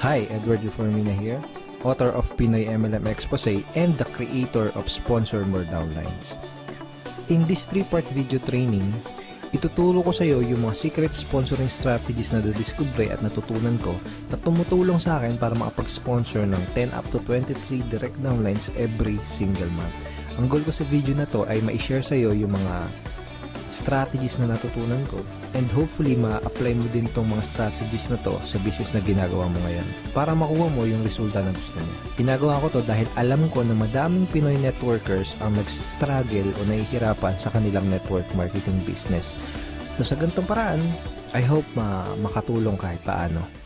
Hi, Edward Reformina here, author of Pinoy MLM Expose and the creator of Sponsor More Downlines. In this three-part video training, ituturo ko sa iyo yung mga secret sponsoring strategies na nadiskubre at natutunan ko na tumutulong sa akin para makapag-sponsor ng 10 up to 23 direct downlines every single month. Ang goal ko sa video na to ay ma-share sa iyo yung mga strategies na natutunan ko and hopefully ma-apply mo din tong mga strategies na to sa business na ginagawa mo ngayon para makuha mo yung resulta na gusto mo. Ginagawa ko to dahil alam ko na madaming Pinoy networkers ang nagsistruggle o nahihirapan sa kanilang network marketing business. So sa ganitong paraan, I hope ma makatulong kahit paano.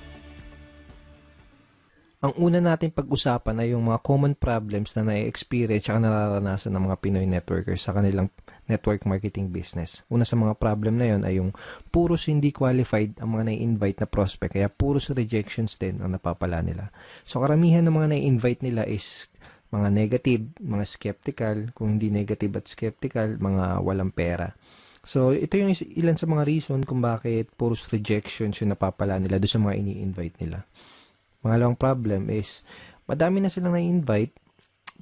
Ang una natin pag-usapan ay yung mga common problems na na-experience at nararanasan ng mga Pinoy networkers sa kanilang network marketing business. Una sa mga problem na yon ay yung puros hindi qualified ang mga na-invite na prospect kaya puros rejections din ang napapala nila. So karamihan ng mga na-invite nila is mga negative, mga skeptical, kung hindi negative at skeptical, mga walang pera. So, ito yung ilan sa mga reason kung bakit puros rejections yung napapala nila do sa mga ini-invite nila. Pangalawang problem is, madami na silang na-invite,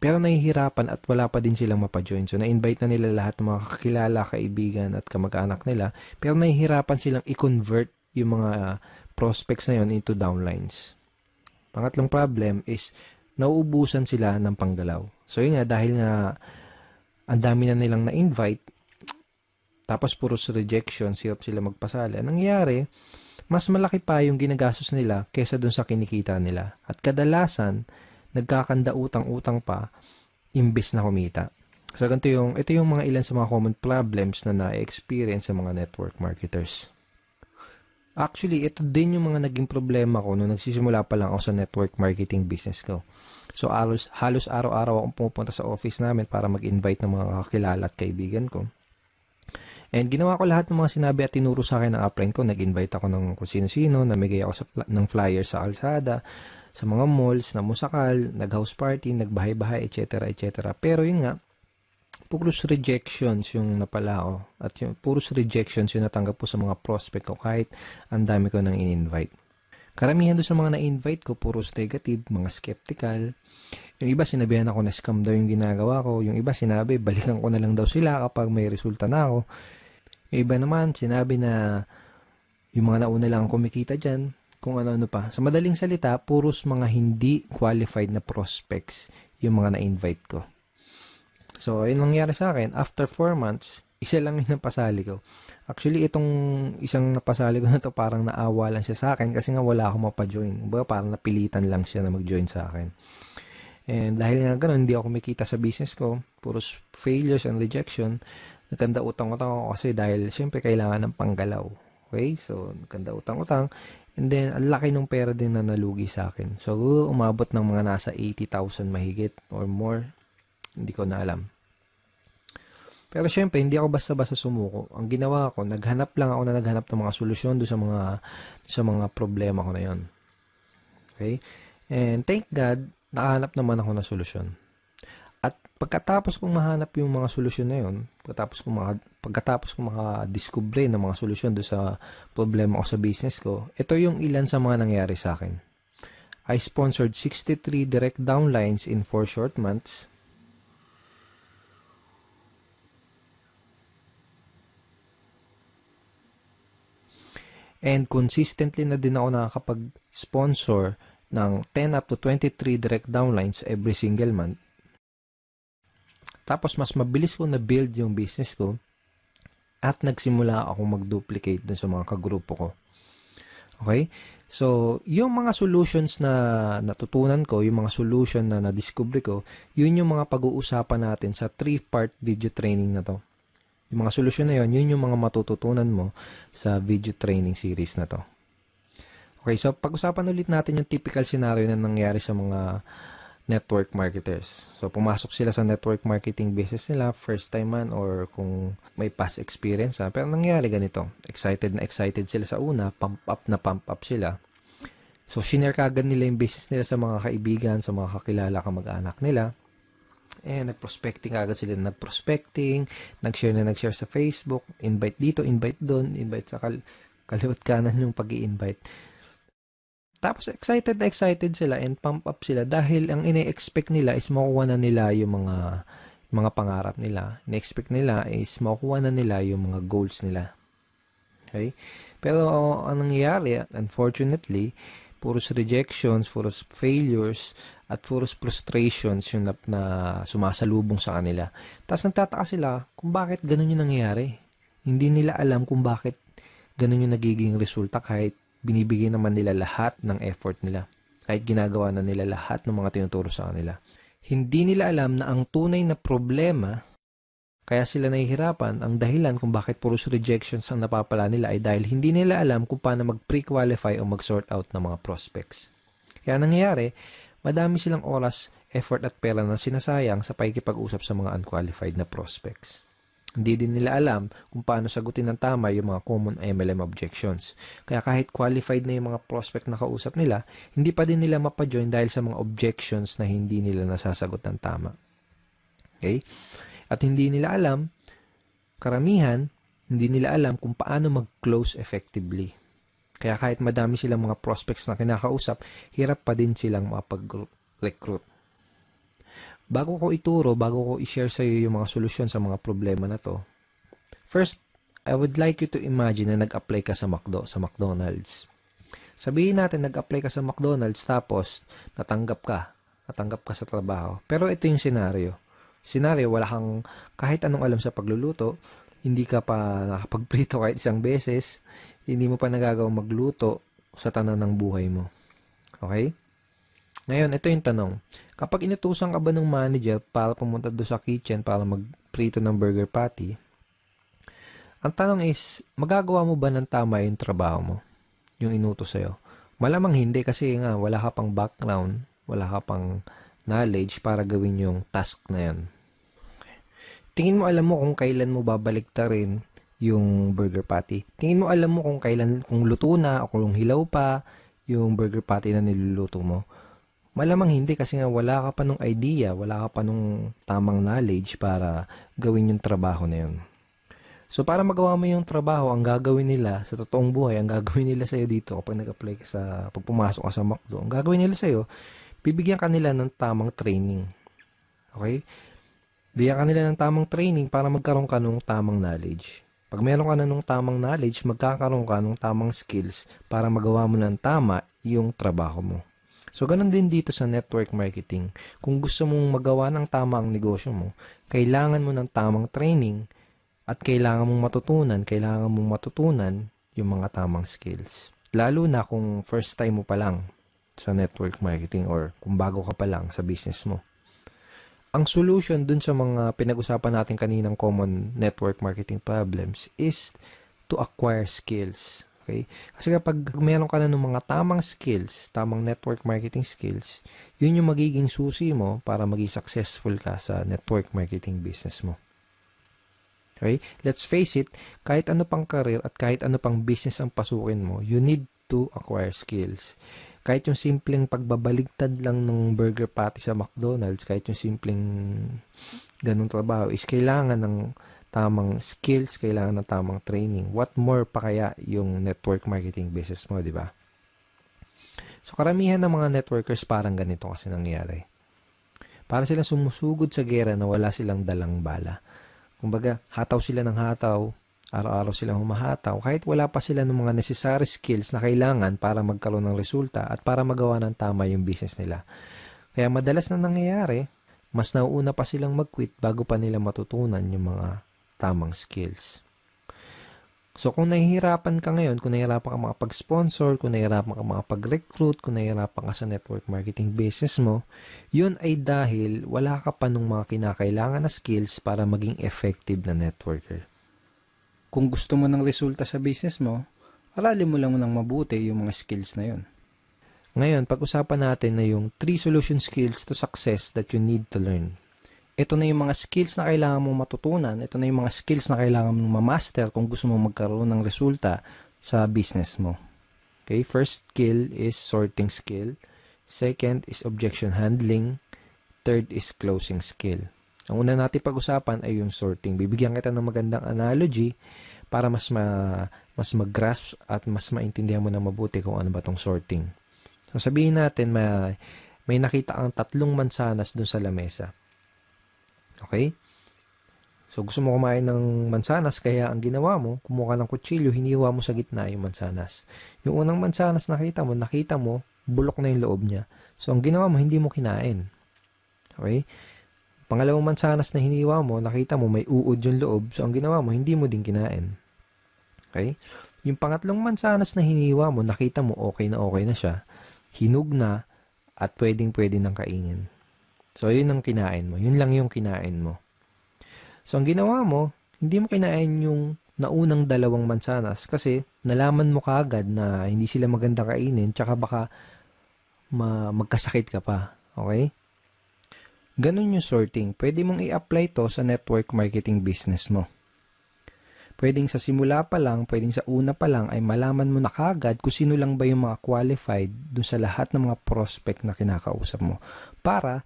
pero nahihirapan at wala pa din silang mapajoin. So, na-invite na nila lahat ng mga kakilala, kaibigan at kamag-anak nila, pero nahihirapan silang i-convert yung mga prospects na yon into downlines. Pangatlong problem is, nauubusan sila ng panggalaw. So, yun nga, dahil nga ang dami na nilang na-invite, tapos puros rejection, hirap sila magpasali. Ang nangyayari, mas malaki pa yung ginagastos nila kesa dun sa kinikita nila. At kadalasan, nagkakanda utang-utang pa imbis na kumita. So, ganito yung, ito yung mga ilan sa mga common problems na na-experience sa mga network marketers. Actually, ito din yung mga naging problema ko nung nagsisimula pa lang ako sa network marketing business ko. So, halos, halos araw-araw akong pupunta sa office namin para mag-invite ng mga kakilala at kaibigan ko. And ginawa ko lahat ng mga sinabi at tinuro sa akin ng upline ko. Nag-invite ako ng kung sino-sino, namigay ako sa, ng flyer sa Alsada, sa mga malls, na musakal, nag-house party, nagbahay-bahay, etc. etc. Pero yun nga, puros rejections yung napala ko. At yung puros rejections yung natanggap ko sa mga prospect ko kahit ang dami ko nang in-invite. Karamihan doon sa mga na-invite ko, puros negative, mga skeptical. Yung iba sinabihan ako na scam daw yung ginagawa ko. Yung iba sinabi, balikan ko na lang daw sila kapag may resulta na ako. Yung iba naman, sinabi na yung mga nauna lang kumikita dyan, kung ano-ano pa. Sa madaling salita, puros mga hindi qualified na prospects yung mga na-invite ko. So, yun nangyari sa akin. After 4 months, isa lang yung napasali ko. Actually, itong isang napasali ko na to parang naawa lang siya sa akin kasi nga wala akong mapajoin. Baga parang napilitan lang siya na mag-join sa akin. And dahil nga ganun, hindi ako kumikita sa business ko. Puros failures and rejection nagkanda utang-utang ako kasi dahil syempre kailangan ng panggalaw. Okay? So, nagkanda utang-utang. And then, ang laki ng pera din na nalugi sa akin. So, umabot ng mga nasa 80,000 mahigit or more. Hindi ko na alam. Pero syempre, hindi ako basta-basta sumuko. Ang ginawa ko, naghanap lang ako na naghanap ng mga solusyon do sa mga sa mga problema ko na 'yon. Okay? And thank God, nakahanap naman ako ng solusyon. At pagkatapos kong mahanap yung mga solusyon na yun, pagkatapos kong, maka, pagkatapos kong makadiscover ng mga solusyon do sa problema ko sa business ko, ito yung ilan sa mga nangyari sa akin. I sponsored 63 direct downlines in 4 short months. And consistently na din ako nakakapag-sponsor ng 10 up to 23 direct downlines every single month tapos, mas mabilis ko na-build yung business ko at nagsimula ako mag-duplicate dun sa mga kagrupo ko. Okay? So, yung mga solutions na natutunan ko, yung mga solution na na-discover ko, yun yung mga pag-uusapan natin sa 3-part video training na to. Yung mga solusyon na yun, yun yung mga matututunan mo sa video training series na to. Okay, so pag-usapan ulit natin yung typical scenario na nangyari sa mga network marketers. So, pumasok sila sa network marketing business nila, first time man or kung may past experience ha. Pero nangyari ganito, excited na excited sila sa una, pump up na pump up sila. So, shinare kagad nila yung business nila sa mga kaibigan, sa mga kakilala, kamag-anak nila. Eh, nag-prospecting agad sila. Nag-prospecting, nag-share na nag-share sa Facebook, invite dito, invite doon, invite sa kal kaliwat kanan yung pag invite Tapos excited na excited sila and pump up sila dahil ang ine-expect nila is makuha na nila yung mga mga pangarap nila. Ine-expect nila is makuha na nila yung mga goals nila. Okay? Pero ang nangyayari, unfortunately, puros rejections, puros failures, at puros frustrations yung na, na sumasalubong sa kanila. Tapos nagtataka sila kung bakit ganun yung nangyayari. Hindi nila alam kung bakit ganun yung nagiging resulta kahit binibigay naman nila lahat ng effort nila. Kahit ginagawa na nila lahat ng mga tinuturo sa kanila. Hindi nila alam na ang tunay na problema kaya sila nahihirapan ang dahilan kung bakit puros rejections ang napapala nila ay dahil hindi nila alam kung paano mag-pre-qualify o mag-sort out ng mga prospects. Kaya nangyayari, madami silang oras, effort at pera na sinasayang sa pakikipag-usap sa mga unqualified na prospects. Hindi din nila alam kung paano sagutin ng tama yung mga common MLM objections. Kaya kahit qualified na yung mga prospect na kausap nila, hindi pa din nila mapajoin dahil sa mga objections na hindi nila nasasagot ng tama. Okay? At hindi nila alam, karamihan, hindi nila alam kung paano mag-close effectively. Kaya kahit madami silang mga prospects na kinakausap, hirap pa din silang makapag-recruit. Bago ko ituro, bago ko i-share sa iyo yung mga solusyon sa mga problema na to, first, I would like you to imagine na nag-apply ka sa McDo, sa McDonald's. Sabihin natin nag-apply ka sa McDonald's tapos natanggap ka, natanggap ka sa trabaho. Pero ito yung scenario. Scenario, wala kang kahit anong alam sa pagluluto, hindi ka pa nakapagprito kahit isang beses, hindi mo pa nagagawang magluto sa tanan ng buhay mo. Okay? Ngayon, ito yung tanong. Kapag inutusan ka ba ng manager para pumunta doon sa kitchen para magprito ng burger patty, ang tanong is, magagawa mo ba ng tama yung trabaho mo? Yung inutos sa'yo? Malamang hindi kasi nga wala ka pang background, wala ka pang knowledge para gawin yung task na yan. Tingin mo alam mo kung kailan mo babalik ta rin yung burger patty. Tingin mo alam mo kung kailan, kung luto na o kung hilaw pa yung burger patty na niluluto mo. Malamang hindi kasi nga wala ka pa nung idea, wala ka pa nung tamang knowledge para gawin yung trabaho na yun. So, para magawa mo yung trabaho, ang gagawin nila sa totoong buhay, ang gagawin nila sa'yo dito kapag nag-apply ka sa, pag pumasok ka sa McDo, ang gagawin nila sa'yo, bibigyan ka nila ng tamang training. Okay? Bigyan ka nila ng tamang training para magkaroon ka ng tamang knowledge. Pag meron ka na ng tamang knowledge, magkakaroon ka ng tamang skills para magawa mo ng tama yung trabaho mo. So, ganun din dito sa network marketing. Kung gusto mong magawa ng tama ang negosyo mo, kailangan mo ng tamang training at kailangan mong matutunan, kailangan mong matutunan yung mga tamang skills. Lalo na kung first time mo pa lang sa network marketing or kung bago ka pa lang sa business mo. Ang solution dun sa mga pinag-usapan natin kaninang common network marketing problems is to acquire skills. Okay? Kasi kapag meron ka na ng mga tamang skills, tamang network marketing skills, yun yung magiging susi mo para maging successful ka sa network marketing business mo. Okay? Let's face it, kahit ano pang career at kahit ano pang business ang pasukin mo, you need to acquire skills. Kahit yung simpleng pagbabaligtad lang ng burger patty sa McDonald's, kahit yung simpleng ganong trabaho, is kailangan ng tamang skills, kailangan ng tamang training. What more pa kaya yung network marketing business mo, di ba? So, karamihan ng mga networkers parang ganito kasi nangyayari. Para silang sumusugod sa gera na wala silang dalang bala. Kumbaga, hataw sila ng hataw, araw-araw silang humahataw, kahit wala pa sila ng mga necessary skills na kailangan para magkaroon ng resulta at para magawa ng tama yung business nila. Kaya madalas na nangyayari, mas nauuna pa silang mag-quit bago pa nila matutunan yung mga tamang skills. So, kung nahihirapan ka ngayon, kung nahihirapan ka makapag-sponsor, kung nahihirapan ka makapag-recruit, kung nahihirapan ka sa network marketing business mo, yun ay dahil wala ka pa nung mga kinakailangan na skills para maging effective na networker. Kung gusto mo ng resulta sa business mo, aralin mo lang ng mabuti yung mga skills na yun. Ngayon, pag-usapan natin na yung 3 solution skills to success that you need to learn ito na yung mga skills na kailangan mong matutunan. Ito na yung mga skills na kailangan mong ma-master kung gusto mong magkaroon ng resulta sa business mo. Okay, first skill is sorting skill. Second is objection handling. Third is closing skill. Ang una natin pag-usapan ay yung sorting. Bibigyan kita ng magandang analogy para mas ma, mas mag-grasp at mas maintindihan mo na mabuti kung ano ba tong sorting. So sabihin natin may, may nakita kang tatlong mansanas dun sa lamesa. Okay? So gusto mo kumain ng mansanas kaya ang ginawa mo, kumuha ng kutsilyo, hiniwa mo sa gitna yung mansanas. Yung unang mansanas nakita mo, nakita mo, bulok na yung loob niya. So ang ginawa mo, hindi mo kinain. Okay? Pangalawang mansanas na hiniwa mo, nakita mo may uod yung loob. So ang ginawa mo, hindi mo din kinain. Okay? Yung pangatlong mansanas na hiniwa mo, nakita mo okay na okay na siya hinug na, at pwedeng-pwede nang kainin. So, yun ang kinain mo. Yun lang yung kinain mo. So, ang ginawa mo, hindi mo kinain yung naunang dalawang mansanas kasi nalaman mo kaagad na hindi sila maganda kainin tsaka baka ma- magkasakit ka pa. Okay? Ganun yung sorting. Pwede mong i-apply to sa network marketing business mo. Pwedeng sa simula pa lang, pwedeng sa una pa lang ay malaman mo na kagad kung sino lang ba yung mga qualified dun sa lahat ng mga prospect na kinakausap mo. Para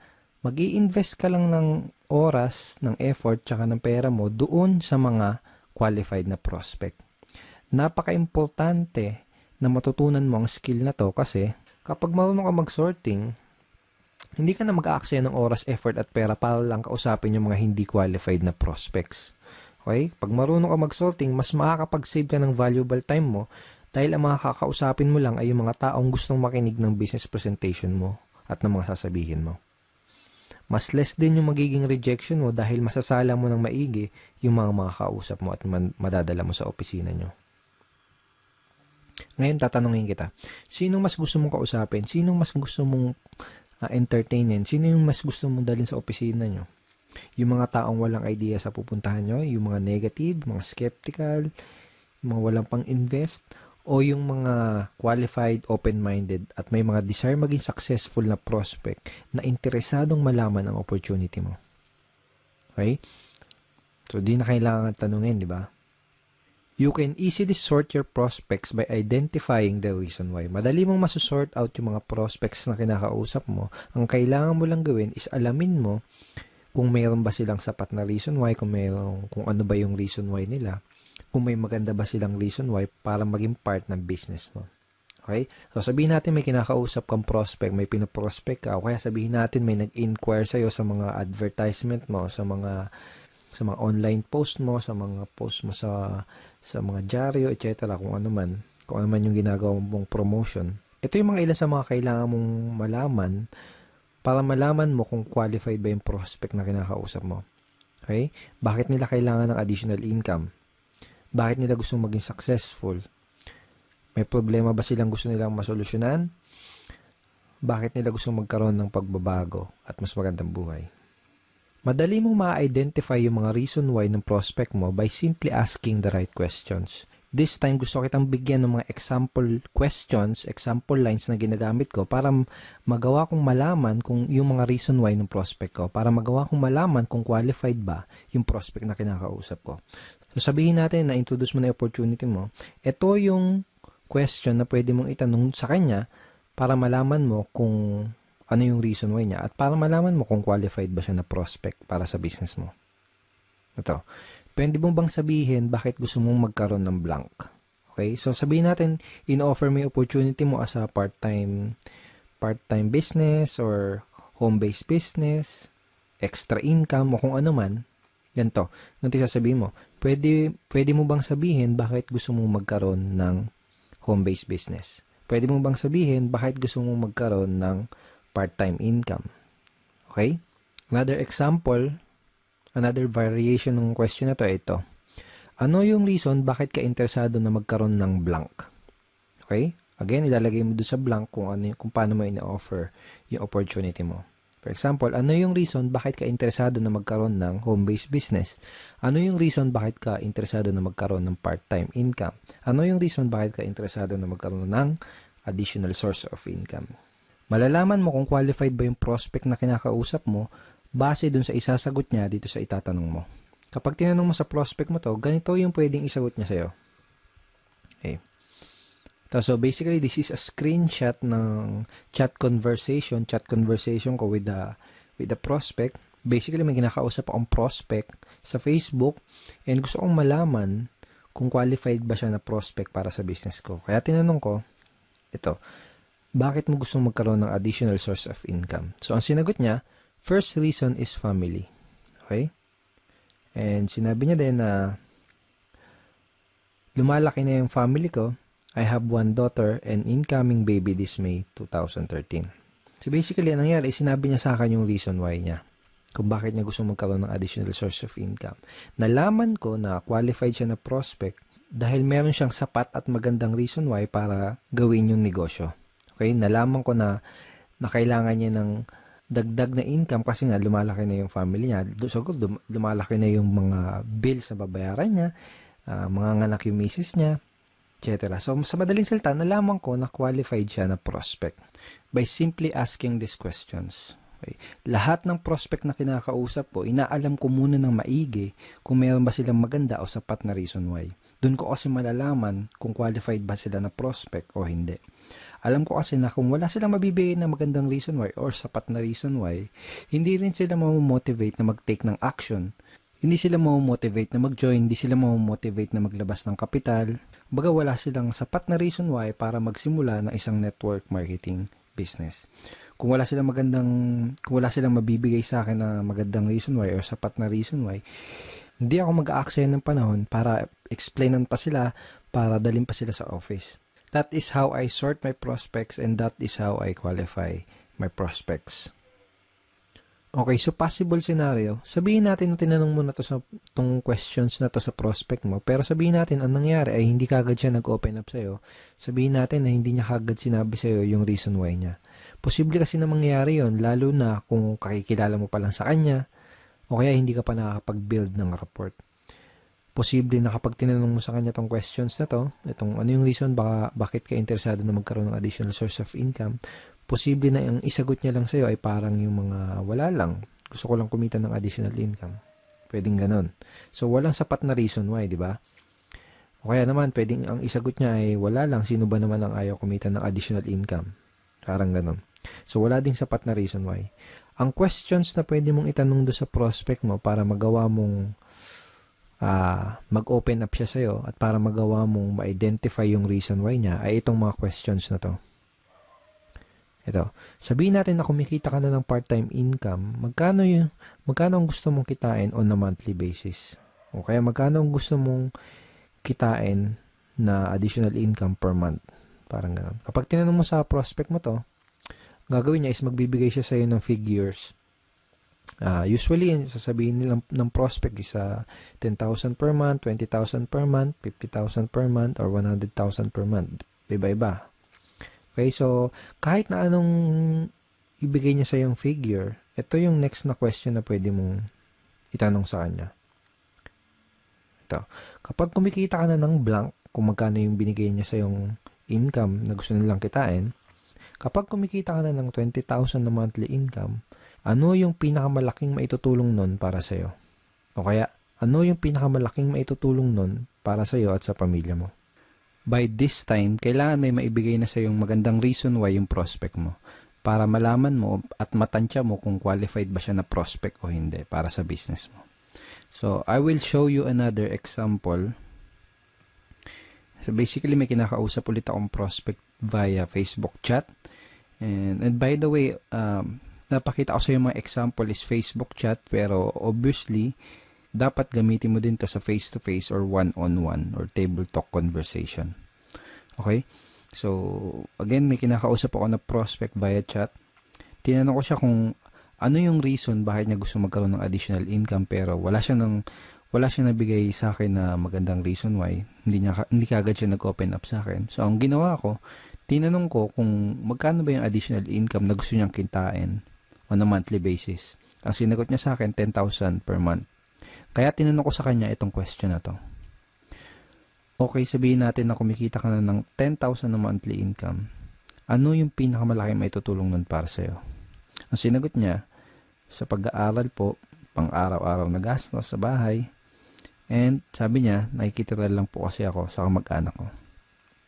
mag invest ka lang ng oras, ng effort, tsaka ng pera mo doon sa mga qualified na prospect. Napaka-importante na matutunan mo ang skill na to kasi kapag marunong ka mag-sorting, hindi ka na mag-aaksaya ng oras, effort at pera para lang kausapin yung mga hindi qualified na prospects. Okay? Pag marunong ka mag-sorting, mas makakapag-save ka ng valuable time mo dahil ang mga kakausapin mo lang ay yung mga taong gustong makinig ng business presentation mo at ng mga sasabihin mo. Mas less din yung magiging rejection mo dahil masasala mo ng maigi yung mga makakausap mo at madadala mo sa opisina nyo. Ngayon, tatanungin kita, sino mas gusto mong kausapin? Sino mas gusto mong uh, entertainin? Sino yung mas gusto mong dalhin sa opisina nyo? Yung mga taong walang idea sa pupuntahan nyo, yung mga negative, mga skeptical, yung mga walang pang-invest, o yung mga qualified, open-minded, at may mga desire maging successful na prospect na interesadong malaman ang opportunity mo. Okay? So, di na kailangan tanungin, di ba? You can easily sort your prospects by identifying the reason why. Madali mong masusort out yung mga prospects na kinakausap mo. Ang kailangan mo lang gawin is alamin mo kung mayroon ba silang sapat na reason why, kung mayroon, kung ano ba yung reason why nila, kung may maganda ba silang reason why para maging part ng business mo. Okay? So sabihin natin may kinakausap kang prospect, may pinoprospect ka, o kaya sabihin natin may nag-inquire sa'yo sa mga advertisement mo, sa mga sa mga online post mo, sa mga post mo sa sa mga dyaryo, etc. kung ano man, kung ano man yung ginagawa mong promotion. Ito yung mga ilan sa mga kailangan mong malaman para malaman mo kung qualified ba yung prospect na kinakausap mo. Okay? Bakit nila kailangan ng additional income? Bakit nila gustong maging successful? May problema ba silang gusto nilang masolusyonan? Bakit nila gustong magkaroon ng pagbabago at mas magandang buhay? Madali mong ma-identify yung mga reason why ng prospect mo by simply asking the right questions. This time, gusto kitang bigyan ng mga example questions, example lines na ginagamit ko para magawa kong malaman kung yung mga reason why ng prospect ko, para magawa kong malaman kung qualified ba yung prospect na kinakausap ko. So, sabihin natin na introduce mo na yung opportunity mo. Ito yung question na pwede mong itanong sa kanya para malaman mo kung ano yung reason why niya at para malaman mo kung qualified ba siya na prospect para sa business mo. Ito. Pwede mo bang sabihin bakit gusto mong magkaroon ng blank? Okay? So sabihin natin, in-offer mo yung opportunity mo as a part-time part-time business or home-based business, extra income o kung ano man. Ganito. Ganito sasabihin mo. Pwede, pwede mo bang sabihin bakit gusto mong magkaroon ng home-based business? Pwede mo bang sabihin bakit gusto mong magkaroon ng part-time income? Okay? Another example Another variation ng question na to ito. Ano yung reason bakit ka interesado na magkaroon ng blank? Okay? Again, ilalagay mo doon sa blank kung, ano, kung paano mo ina-offer yung opportunity mo. For example, ano yung reason bakit ka interesado na magkaroon ng home-based business? Ano yung reason bakit ka interesado na magkaroon ng part-time income? Ano yung reason bakit ka interesado na magkaroon ng additional source of income? Malalaman mo kung qualified ba yung prospect na kinakausap mo base dun sa isasagot niya dito sa itatanong mo. Kapag tinanong mo sa prospect mo to, ganito yung pwedeng isagot niya sa'yo. Okay. So, basically, this is a screenshot ng chat conversation, chat conversation ko with the, with the prospect. Basically, may kinakausap akong prospect sa Facebook and gusto kong malaman kung qualified ba siya na prospect para sa business ko. Kaya tinanong ko, ito, bakit mo gustong magkaroon ng additional source of income? So, ang sinagot niya, first reason is family. Okay? And sinabi niya din na lumalaki na yung family ko. I have one daughter and incoming baby this May 2013. So basically, ang nangyari, sinabi niya sa akin yung reason why niya kung bakit niya gusto magkaroon ng additional source of income. Nalaman ko na qualified siya na prospect dahil meron siyang sapat at magandang reason why para gawin yung negosyo. Okay, nalaman ko na na kailangan niya ng dagdag na income kasi nga lumalaki na yung family niya. So, lumalaki na yung mga bills na babayaran niya, uh, mga nganak yung misis niya, etc. So, sa madaling salita, nalaman ko na qualified siya na prospect by simply asking these questions. Okay. Lahat ng prospect na kinakausap ko, inaalam ko muna ng maigi kung meron ba silang maganda o sapat na reason why. Doon ko kasi malalaman kung qualified ba sila na prospect o hindi. Alam ko kasi na kung wala silang mabibigay na magandang reason why or sapat na reason why, hindi rin sila mamomotivate na mag-take ng action. Hindi sila mamomotivate na mag-join, hindi sila mamomotivate na maglabas ng kapital. Baga wala silang sapat na reason why para magsimula ng isang network marketing business. Kung wala silang magandang, kung wala silang mabibigay sa akin na magandang reason why or sapat na reason why, hindi ako mag-aaksaya ng panahon para explainan pa sila, para dalhin pa sila sa office. That is how I sort my prospects and that is how I qualify my prospects. Okay, so possible scenario, sabihin natin na tinanong mo na to sa tong questions na to sa prospect mo, pero sabihin natin ang nangyari ay hindi kagad siya nag-open up sa'yo. Sabihin natin na hindi niya kagad sinabi sa'yo yung reason why niya. Posible kasi na mangyari yon lalo na kung kakikilala mo pa lang sa kanya o kaya hindi ka pa nakakapag-build ng report posible na kapag tinanong mo sa kanya tong questions na to, itong ano yung reason baka, bakit ka interesado na magkaroon ng additional source of income, posible na yung isagot niya lang sa'yo ay parang yung mga wala lang. Gusto ko lang kumita ng additional income. Pwedeng ganun. So, walang sapat na reason why, di ba? O kaya naman, pwedeng ang isagot niya ay wala lang. Sino ba naman ang ayaw kumita ng additional income? Parang ganun. So, wala ding sapat na reason why. Ang questions na pwede mong itanong do sa prospect mo para magawa mong uh, mag-open up siya sa'yo at para magawa mong ma-identify yung reason why niya ay itong mga questions na to. Ito. Sabihin natin na kumikita ka na ng part-time income, magkano yung magkano ang gusto mong kitain on a monthly basis? O kaya magkano ang gusto mong kitain na additional income per month? Parang ganoon. Kapag tinanong mo sa prospect mo to, gagawin niya is magbibigay siya sa iyo ng figures Uh, usually, sasabihin nilang ng prospect is uh, 10,000 per month, 20,000 per month, 50,000 per month, or 100,000 per month. Iba-iba. Okay, so kahit na anong ibigay niya sa yung figure, ito yung next na question na pwede mong itanong sa kanya. Ito. Kapag kumikita ka na ng blank, kung magkano yung binigay niya sa yung income na gusto nilang kitain, kapag kumikita ka na ng 20,000 na monthly income, ano yung pinakamalaking maitutulong nun para sa iyo? O kaya, ano yung pinakamalaking maitutulong nun para sa iyo at sa pamilya mo? By this time, kailangan may maibigay na sa yung magandang reason why yung prospect mo para malaman mo at matansya mo kung qualified ba siya na prospect o hindi para sa business mo. So, I will show you another example. So, basically, may kinakausap ulit akong prospect via Facebook chat. And, and by the way, um, napakita ko sa iyo mga example is Facebook chat pero obviously dapat gamitin mo din to sa face-to-face or one-on-one or table talk conversation. Okay? So, again, may kinakausap ako na prospect via chat. Tinanong ko siya kung ano yung reason bakit niya gusto magkaroon ng additional income pero wala siya ng wala siya nabigay sa akin na magandang reason why. Hindi niya hindi kagad siya nag-open up sa akin. So, ang ginawa ko, tinanong ko kung magkano ba yung additional income na gusto niyang kintain on a monthly basis. Ang sinagot niya sa akin, 10,000 per month. Kaya tinanong ko sa kanya itong question na to. Okay, sabihin natin na kumikita ka na ng 10,000 na monthly income. Ano yung pinakamalaki may tutulong nun para sa'yo? Ang sinagot niya, sa pag-aaral po, pang araw-araw na gastos sa bahay, and sabi niya, nakikitira lang po kasi ako sa kamag-anak ko.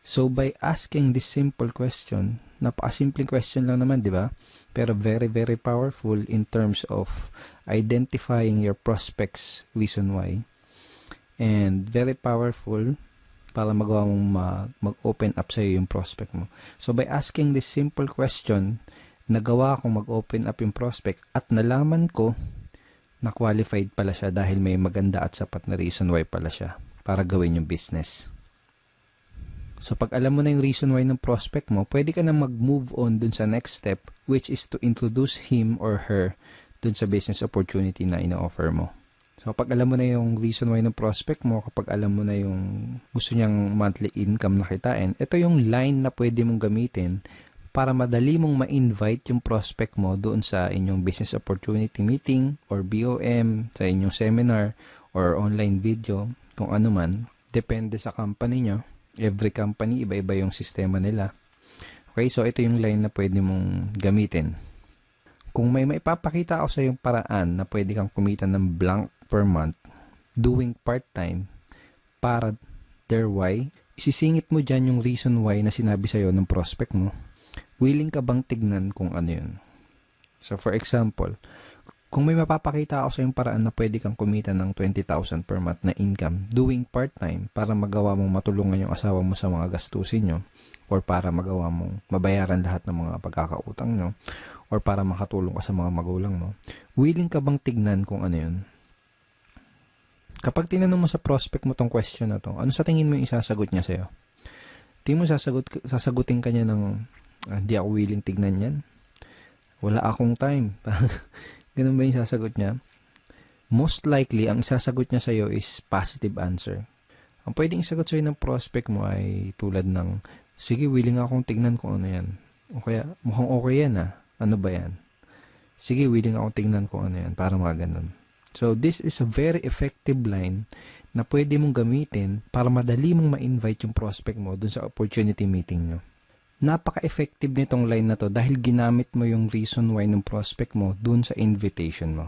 So, by asking this simple question, napakasimpleng question lang naman, di ba? Pero very, very powerful in terms of identifying your prospects reason why. And very powerful para magawa mong ma- mag-open up sa yung prospect mo. So by asking this simple question, nagawa akong mag-open up yung prospect at nalaman ko na qualified pala siya dahil may maganda at sapat na reason why pala siya para gawin yung business. So pag alam mo na yung reason why ng prospect mo, pwede ka na mag-move on dun sa next step which is to introduce him or her dun sa business opportunity na ina-offer mo. So kapag alam mo na yung reason why ng prospect mo, kapag alam mo na yung gusto niyang monthly income na kitain, ito yung line na pwede mong gamitin para madali mong ma-invite yung prospect mo doon sa inyong business opportunity meeting or BOM, sa inyong seminar or online video, kung ano man. Depende sa company nyo every company, iba-iba yung sistema nila. Okay, so ito yung line na pwede mong gamitin. Kung may maipapakita ako sa yung paraan na pwede kang kumita ng blank per month doing part-time para their why, isisingit mo dyan yung reason why na sinabi sa'yo ng prospect mo. Willing ka bang tignan kung ano yun? So for example, kung may mapapakita ako sa yung paraan na pwede kang kumita ng 20,000 per month na income doing part-time para magawa mong matulungan yung asawa mo sa mga gastusin nyo or para magawa mong mabayaran lahat ng mga pagkakautang nyo or para makatulong ka sa mga magulang mo, willing ka bang tignan kung ano yun? Kapag tinanong mo sa prospect mo tong question na to, ano sa tingin mo yung isasagot niya sa'yo? Tingin mo sasagot, sasagutin ka niya ng hindi ah, ako willing tignan yan? Wala akong time. Ganun ba yung sasagot niya? Most likely, ang sasagot niya sa'yo is positive answer. Ang pwedeng isagot sa'yo ng prospect mo ay tulad ng, sige, willing akong tignan kung ano yan. O kaya, mukhang okay yan ah. Ano ba yan? Sige, willing akong tignan kung ano yan. Para mga ganun. So, this is a very effective line na pwede mong gamitin para madali mong ma-invite yung prospect mo dun sa opportunity meeting nyo napaka-effective nitong line na to dahil ginamit mo yung reason why ng prospect mo dun sa invitation mo.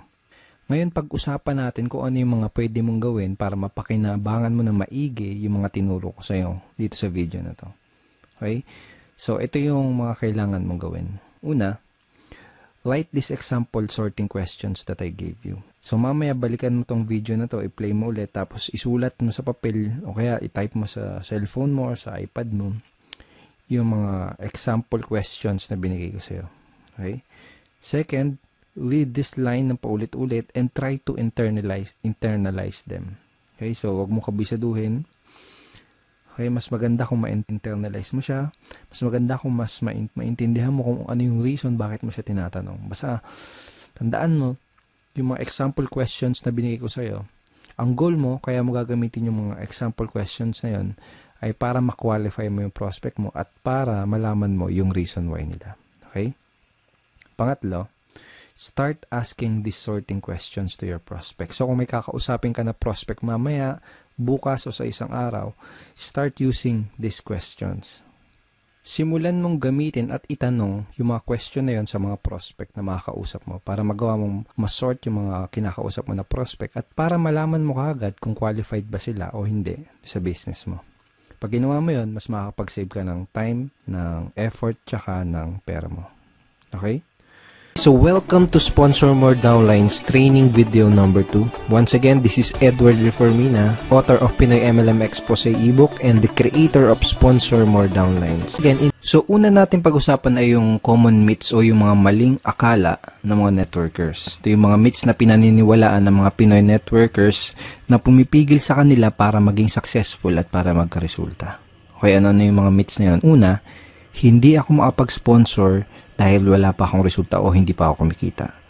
Ngayon, pag-usapan natin kung ano yung mga pwede mong gawin para mapakinabangan mo na maigi yung mga tinuro ko sa'yo dito sa video na to. Okay? So, ito yung mga kailangan mong gawin. Una, write this example sorting questions that I gave you. So, mamaya balikan mo tong video na to, i-play mo ulit, tapos isulat mo sa papel o kaya i-type mo sa cellphone mo or sa iPad mo yung mga example questions na binigay ko sa iyo. Okay? Second, read this line ng paulit-ulit and try to internalize internalize them. Okay? So, wag mo kabisaduhin. Okay, mas maganda kung ma-internalize mo siya. Mas maganda kung mas maintindihan mo kung ano yung reason bakit mo siya tinatanong. Basta, tandaan mo, yung mga example questions na binigay ko sa iyo, ang goal mo, kaya mo gagamitin yung mga example questions na yon ay para ma-qualify mo yung prospect mo at para malaman mo yung reason why nila. Okay? Pangatlo, start asking these sorting questions to your prospect. So, kung may kakausapin ka na prospect mamaya, bukas o sa isang araw, start using these questions. Simulan mong gamitin at itanong yung mga question na yon sa mga prospect na makakausap mo para magawa mong masort yung mga kinakausap mo na prospect at para malaman mo kagad kung qualified ba sila o hindi sa business mo. Pag ginawa mo yon mas makakapag-save ka ng time, ng effort, tsaka ng pera mo. Okay? So welcome to Sponsor More Downlines training video number 2. Once again, this is Edward Reformina, author of Pinoy MLM Expose ebook and the creator of Sponsor More Downlines. Again, in So, una natin pag-usapan ay yung common myths o yung mga maling akala ng mga networkers. Ito yung mga myths na pinaniniwalaan ng mga Pinoy networkers na pumipigil sa kanila para maging successful at para magkaresulta. Okay, ano na yung mga myths na yun? Una, hindi ako makapag-sponsor dahil wala pa akong resulta o hindi pa ako kumikita.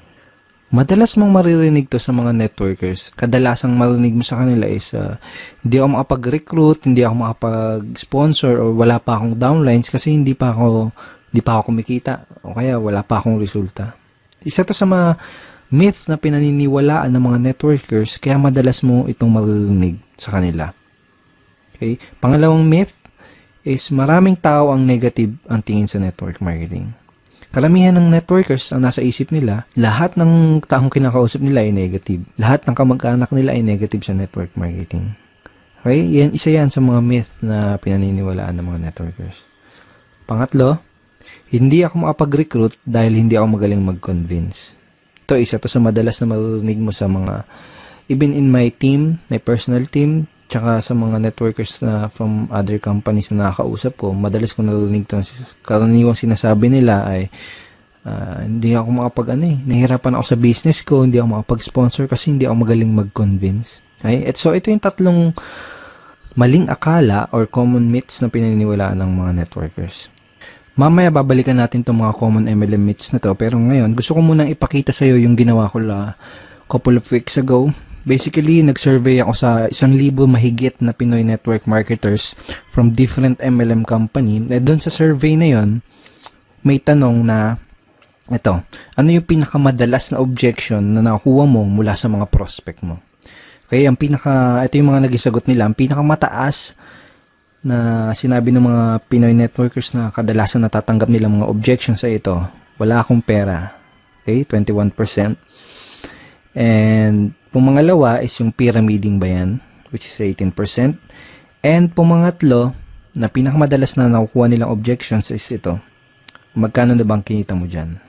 Madalas mong maririnig to sa mga networkers. Kadalasang marinig mo sa kanila is uh, hindi ako makapag-recruit, hindi ako makapag-sponsor o wala pa akong downlines kasi hindi pa ako hindi pa ako kumikita o kaya wala pa akong resulta. Isa to sa mga myths na pinaniniwalaan ng mga networkers kaya madalas mo itong maririnig sa kanila. Okay? Pangalawang myth is maraming tao ang negative ang tingin sa network marketing. Karamihan ng networkers ang nasa isip nila, lahat ng taong kinakausap nila ay negative. Lahat ng kamag-anak nila ay negative sa network marketing. Okay? Yan, isa yan sa mga myth na pinaniniwalaan ng mga networkers. Pangatlo, hindi ako makapag-recruit dahil hindi ako magaling mag-convince. Ito, isa to sa madalas na marinig mo sa mga, even in my team, my personal team, tsaka sa mga networkers na from other companies na nakakausap ko, madalas ko narinig to, karaniwang sinasabi nila ay uh, hindi ako makapag ano eh, nahihirapan ako sa business ko, hindi ako makapag-sponsor kasi hindi ako magaling mag-convince. Okay? At so ito yung tatlong maling akala or common myths na pinaniniwalaan ng mga networkers. Mamaya babalikan natin itong mga common MLM myths na to pero ngayon gusto ko munang ipakita sa iyo yung ginawa ko la couple of weeks ago Basically, nag-survey ako sa isang libo mahigit na Pinoy network marketers from different MLM company. Eh, doon sa survey na yon may tanong na ito, ano yung pinakamadalas na objection na nakuha mo mula sa mga prospect mo? Okay, ang pinaka, ito yung mga nagisagot nila, ang pinakamataas na sinabi ng mga Pinoy networkers na kadalasan natatanggap nila mga objections sa ito, wala akong pera. Okay, 21%. And Pumangalawa is yung pyramiding ba yan, which is 18%. And pumangatlo, na pinakamadalas na nakukuha nilang objections is ito. Magkano na bang kinita mo dyan?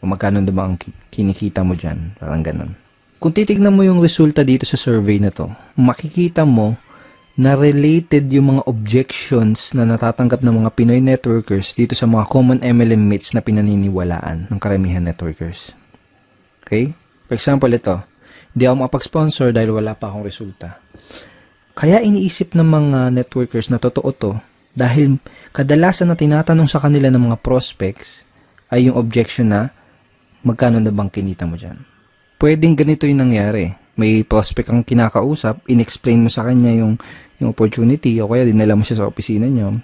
O magkano na bang kinikita mo dyan? Parang ganun. Kung titignan mo yung resulta dito sa survey na to, makikita mo na related yung mga objections na natatanggap ng mga Pinoy networkers dito sa mga common MLM myths na pinaniniwalaan ng karamihan networkers. Okay? For example, ito. Hindi ako makapag-sponsor dahil wala pa akong resulta. Kaya iniisip ng mga networkers na totoo to dahil kadalasan na tinatanong sa kanila ng mga prospects ay yung objection na magkano na bang kinita mo dyan. Pwedeng ganito yung nangyari. May prospect ang kinakausap, in-explain mo sa kanya yung, yung opportunity o kaya dinala mo siya sa opisina niyo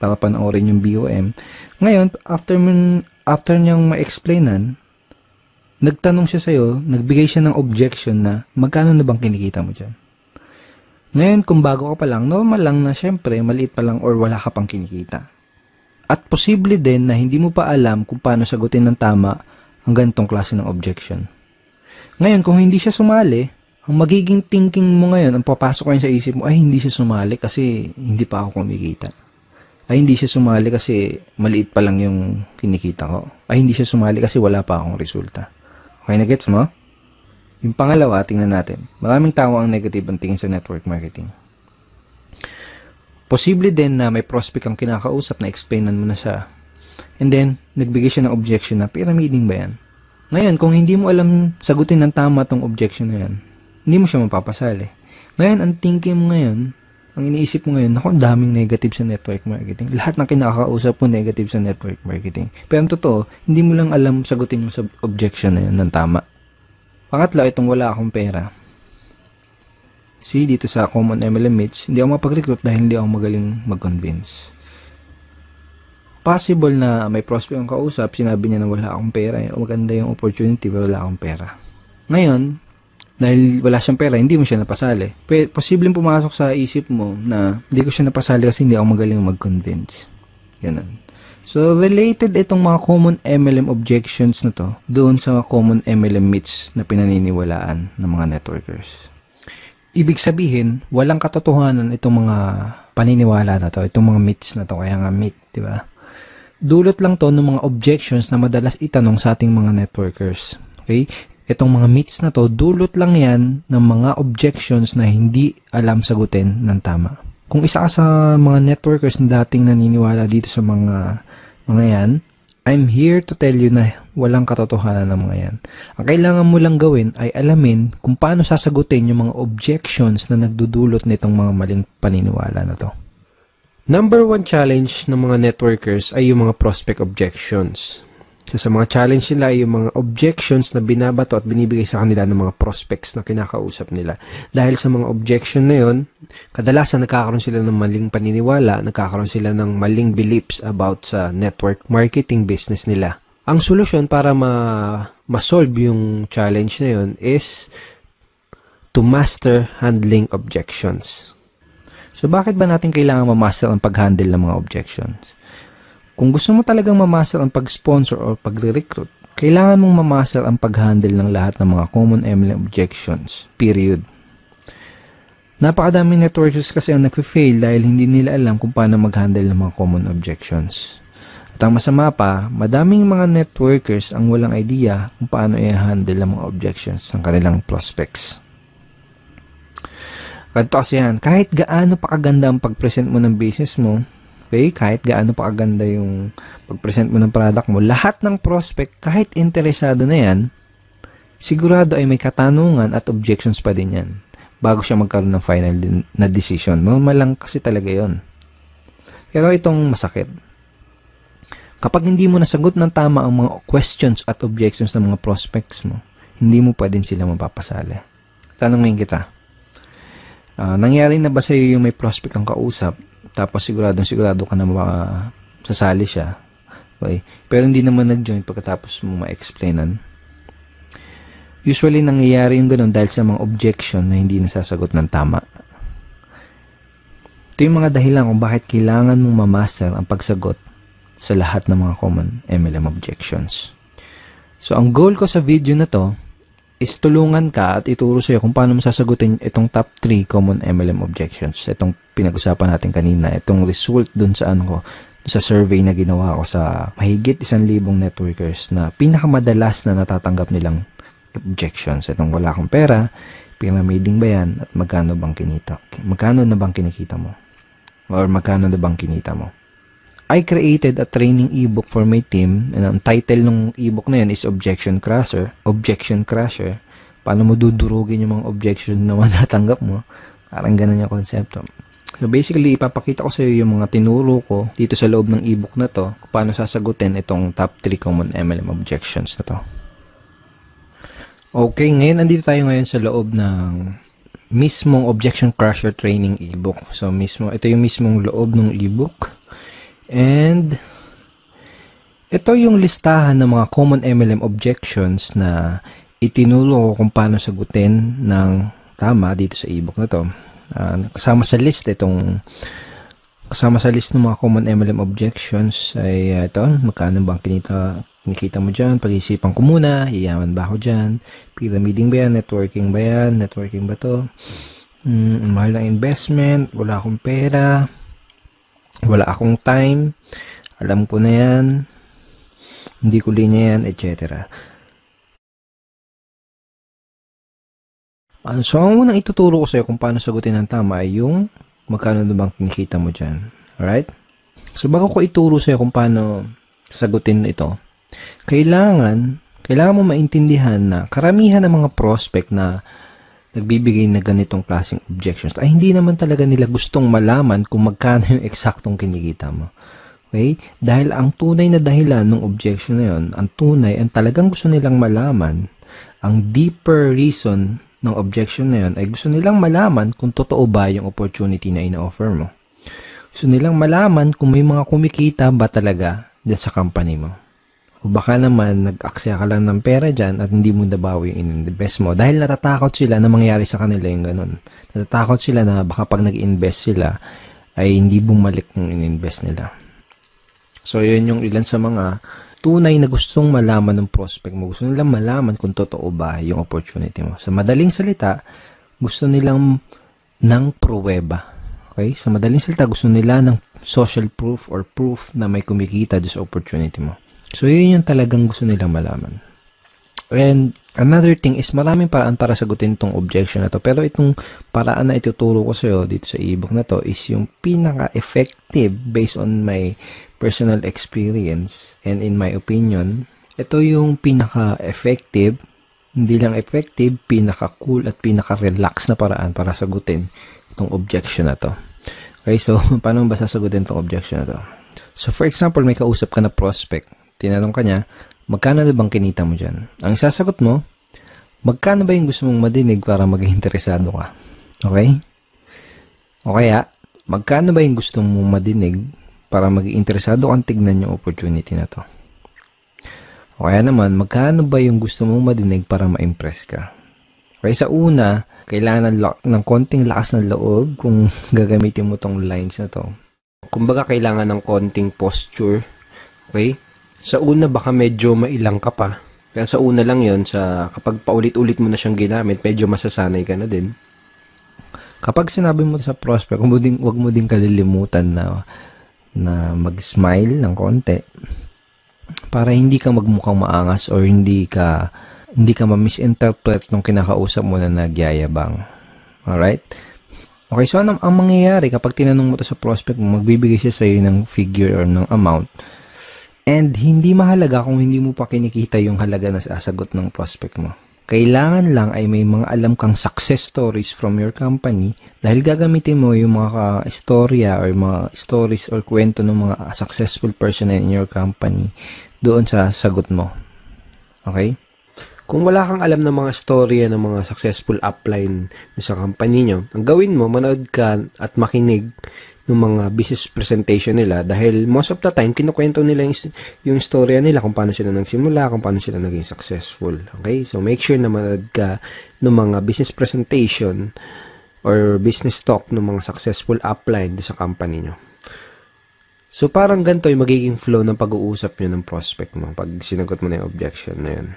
para panoorin yung BOM. Ngayon, after, after niyang ma-explainan, nagtanong siya sa'yo, nagbigay siya ng objection na magkano na bang kinikita mo dyan? Ngayon, kung bago ka pa lang, normal lang na syempre, maliit pa lang or wala ka pang kinikita. At posible din na hindi mo pa alam kung paano sagutin ng tama ang ganitong klase ng objection. Ngayon, kung hindi siya sumali, ang magiging thinking mo ngayon, ang papasok ngayon sa isip mo, ay hindi siya sumali kasi hindi pa ako kumikita. Ay hindi siya sumali kasi maliit pa lang yung kinikita ko. Ay hindi siya sumali kasi wala pa akong resulta. Okay na gets mo? Yung pangalawa, tingnan natin. Maraming tao ang negative ang tingin sa network marketing. Posible din na may prospect ang kinakausap na explainan mo na siya. And then, nagbigay siya ng objection na pyramiding ba yan? Ngayon, kung hindi mo alam sagutin ng tama tong objection na yan, hindi mo siya mapapasali. Ngayon, ang thinking mo ngayon, ang iniisip mo ngayon, ako, daming negative sa network marketing. Lahat ng kinakausap mo negative sa network marketing. Pero ang totoo, hindi mo lang alam sagutin mo sa objection na yun ng tama. Pangatlo, itong wala akong pera. See, dito sa common MLM mates, hindi ako mapag-recruit dahil hindi ako magaling mag-convince. Possible na may prospect ang kausap, sinabi niya na wala akong pera, o maganda yung opportunity, pero wala akong pera. Ngayon, dahil wala siyang pera, hindi mo siya napasali. P- posibleng pumasok sa isip mo na hindi ko siya napasali kasi hindi ako magaling mag-convince. Ganun. So, related itong mga common MLM objections na to doon sa common MLM myths na pinaniniwalaan ng mga networkers. Ibig sabihin, walang katotohanan itong mga paniniwala na to, itong mga myths na to, kaya nga myth, di ba? Dulot lang to ng mga objections na madalas itanong sa ating mga networkers. Okay? Itong mga myths na to, dulot lang yan ng mga objections na hindi alam sagutin ng tama. Kung isa ka sa mga networkers na dating naniniwala dito sa mga mga yan, I'm here to tell you na walang katotohanan ng mga yan. Ang kailangan mo lang gawin ay alamin kung paano sasagutin yung mga objections na nagdudulot nitong mga maling paniniwala na to. Number one challenge ng mga networkers ay yung mga prospect objections. So, sa mga challenge nila yung mga objections na binabato at binibigay sa kanila ng mga prospects na kinakausap nila. Dahil sa mga objection na yon, kadalasan nagkakaroon sila ng maling paniniwala, nagkakaroon sila ng maling beliefs about sa network marketing business nila. Ang solusyon para ma ma-solve yung challenge na yon is to master handling objections. So bakit ba natin kailangan ma-master ang pag-handle ng mga objections? Kung gusto mo talagang mamaster ang pag-sponsor o pagre-recruit, kailangan mong mamaster ang pag-handle ng lahat ng mga common MLM objections. Period. Napakadaming networkers kasi ang nagfe-fail dahil hindi nila alam kung paano mag-handle ng mga common objections. At ang masama pa, madaming mga networkers ang walang idea kung paano i-handle ang mga objections ng kanilang prospects. Ganito kasi yan, kahit gaano pa kaganda ang pag-present mo ng business mo, okay, kahit gaano pa kaganda yung pag-present mo ng product mo, lahat ng prospect, kahit interesado na yan, sigurado ay may katanungan at objections pa din yan bago siya magkaroon ng final din, na decision. Normal lang kasi talaga yon. Pero itong masakit. Kapag hindi mo nasagot ng tama ang mga questions at objections ng mga prospects mo, hindi mo pwedeng sila mapapasali. Tanongin kita, uh, nangyari na ba sa iyo yung may prospect ang kausap, tapos sigurado sigurado ka na sasali siya, okay? pero hindi naman nag-join pagkatapos mo ma-explainan, Usually, nangyayari yung ganun dahil sa mga objection na hindi nasasagot ng tama. Ito yung mga dahilan kung bakit kailangan mong mamaster ang pagsagot sa lahat ng mga common MLM objections. So, ang goal ko sa video na to is tulungan ka at ituro sa iyo kung paano mo sasagutin itong top 3 common MLM objections. Itong pinag-usapan natin kanina, itong result dun sa ano ko, sa survey na ginawa ko sa mahigit isang libong networkers na pinakamadalas na natatanggap nilang objections. Itong wala akong pera, pyramiding ba yan, at magkano bang kinita? Magkano na bang kinikita mo? Or magkano na bang kinita mo? I created a training ebook for my team and ang title ng ebook na yan is Objection Crusher. Objection Crusher. Paano mo dudurugin yung mga objection na manatanggap mo? Parang ganun yung konsepto. So basically, ipapakita ko sa iyo yung mga tinuro ko dito sa loob ng ebook na to kung paano sasagutin itong top 3 common MLM objections na to. Okay, ngayon andito tayo ngayon sa loob ng mismong Objection Crusher Training ebook. So mismo ito yung mismong loob ng ebook. And ito yung listahan ng mga common MLM objections na itinuro ko kung paano sagutin ng tama dito sa ebook na to. Uh, kasama sa list itong kasama sa list ng mga common MLM objections ay uh, ito, magkano bang kinita Nakita mo dyan, pag-isipan ko muna, hiyaman ba ako dyan, pyramiding ba yan, networking ba yan, networking ba to, mm, mahal ng investment, wala akong pera, wala akong time, alam ko na yan, hindi ko linya yan, etc. Uh, so, ang unang ituturo ko sa iyo kung paano sagutin ng tama ay yung magkano na bang kinikita mo dyan. Alright? So, bago ko ituro sa iyo kung paano sagutin ito, kailangan, kailangan mo maintindihan na karamihan ng mga prospect na nagbibigay na ganitong klaseng objections ay hindi naman talaga nila gustong malaman kung magkano yung eksaktong kinikita mo. Okay? Dahil ang tunay na dahilan ng objection na yun, ang tunay, ang talagang gusto nilang malaman, ang deeper reason ng objection na yun ay gusto nilang malaman kung totoo ba yung opportunity na ina-offer mo. Gusto nilang malaman kung may mga kumikita ba talaga sa company mo. O baka naman, nag-aksya ka lang ng pera dyan at hindi mo nabawi yung in-invest mo. Dahil natatakot sila na mangyari sa kanila yung ganun. Natatakot sila na baka pag nag-invest sila, ay hindi bumalik yung in-invest nila. So, yun yung ilan sa mga tunay na gustong malaman ng prospect mo. Gusto nilang malaman kung totoo ba yung opportunity mo. Sa madaling salita, gusto nilang ng pruweba. Okay? Sa madaling salita, gusto nila ng social proof or proof na may kumikita sa opportunity mo. So, yun yung talagang gusto nilang malaman. And another thing is maraming paraan para sagutin itong objection na to. Pero itong paraan na ituturo ko sa'yo dito sa ebook na to is yung pinaka-effective based on my personal experience and in my opinion. Ito yung pinaka-effective, hindi lang effective, pinaka-cool at pinaka-relax na paraan para sagutin itong objection na to. Okay, so paano ba sasagutin itong objection na to? So for example, may kausap ka na prospect tinanong ka niya, magkano na bang kinita mo dyan? Ang sasagot mo, magkano ba yung gusto mong madinig para maging interesado ka? Okay? O kaya, magkano ba yung gusto mong madinig para maging interesado kang tignan yung opportunity na to? O kaya naman, magkano ba yung gusto mong madinig para ma-impress ka? Okay, sa una, kailangan ng, ng konting lakas ng loob kung gagamitin mo tong lines na to. Kumbaga, kailangan ng konting posture. Okay? Sa una baka medyo mailang ka pa. Kaya sa una lang yon sa kapag paulit-ulit mo na siyang ginamit, medyo masasanay ka na din. Kapag sinabi mo sa prospect, huwag mo din, huwag mo din kalilimutan na na mag-smile ng konti para hindi ka magmukhang maangas or hindi ka hindi ka ma-misinterpret nung kinakausap mo na nagyayabang. Alright? Okay, so ano ang mangyayari kapag tinanong mo to sa prospect mo, magbibigay siya sa'yo ng figure or ng amount. And hindi mahalaga kung hindi mo pa kinikita yung halaga na sasagot ng prospect mo. Kailangan lang ay may mga alam kang success stories from your company dahil gagamitin mo yung mga istorya or mga stories or kwento ng mga successful person in your company doon sa sagot mo. Okay? Kung wala kang alam ng mga storya ng mga successful upline sa company nyo, ang gawin mo, manood ka at makinig ng mga business presentation nila dahil most of the time, kinukwento nila yung, yung storya nila kung paano sila nagsimula, kung paano sila naging successful. Okay? So, make sure na manood ka ng mga business presentation or business talk ng mga successful upline sa company nyo. So, parang ganito yung magiging flow ng pag-uusap nyo ng prospect mo pag sinagot mo na yung objection na yun.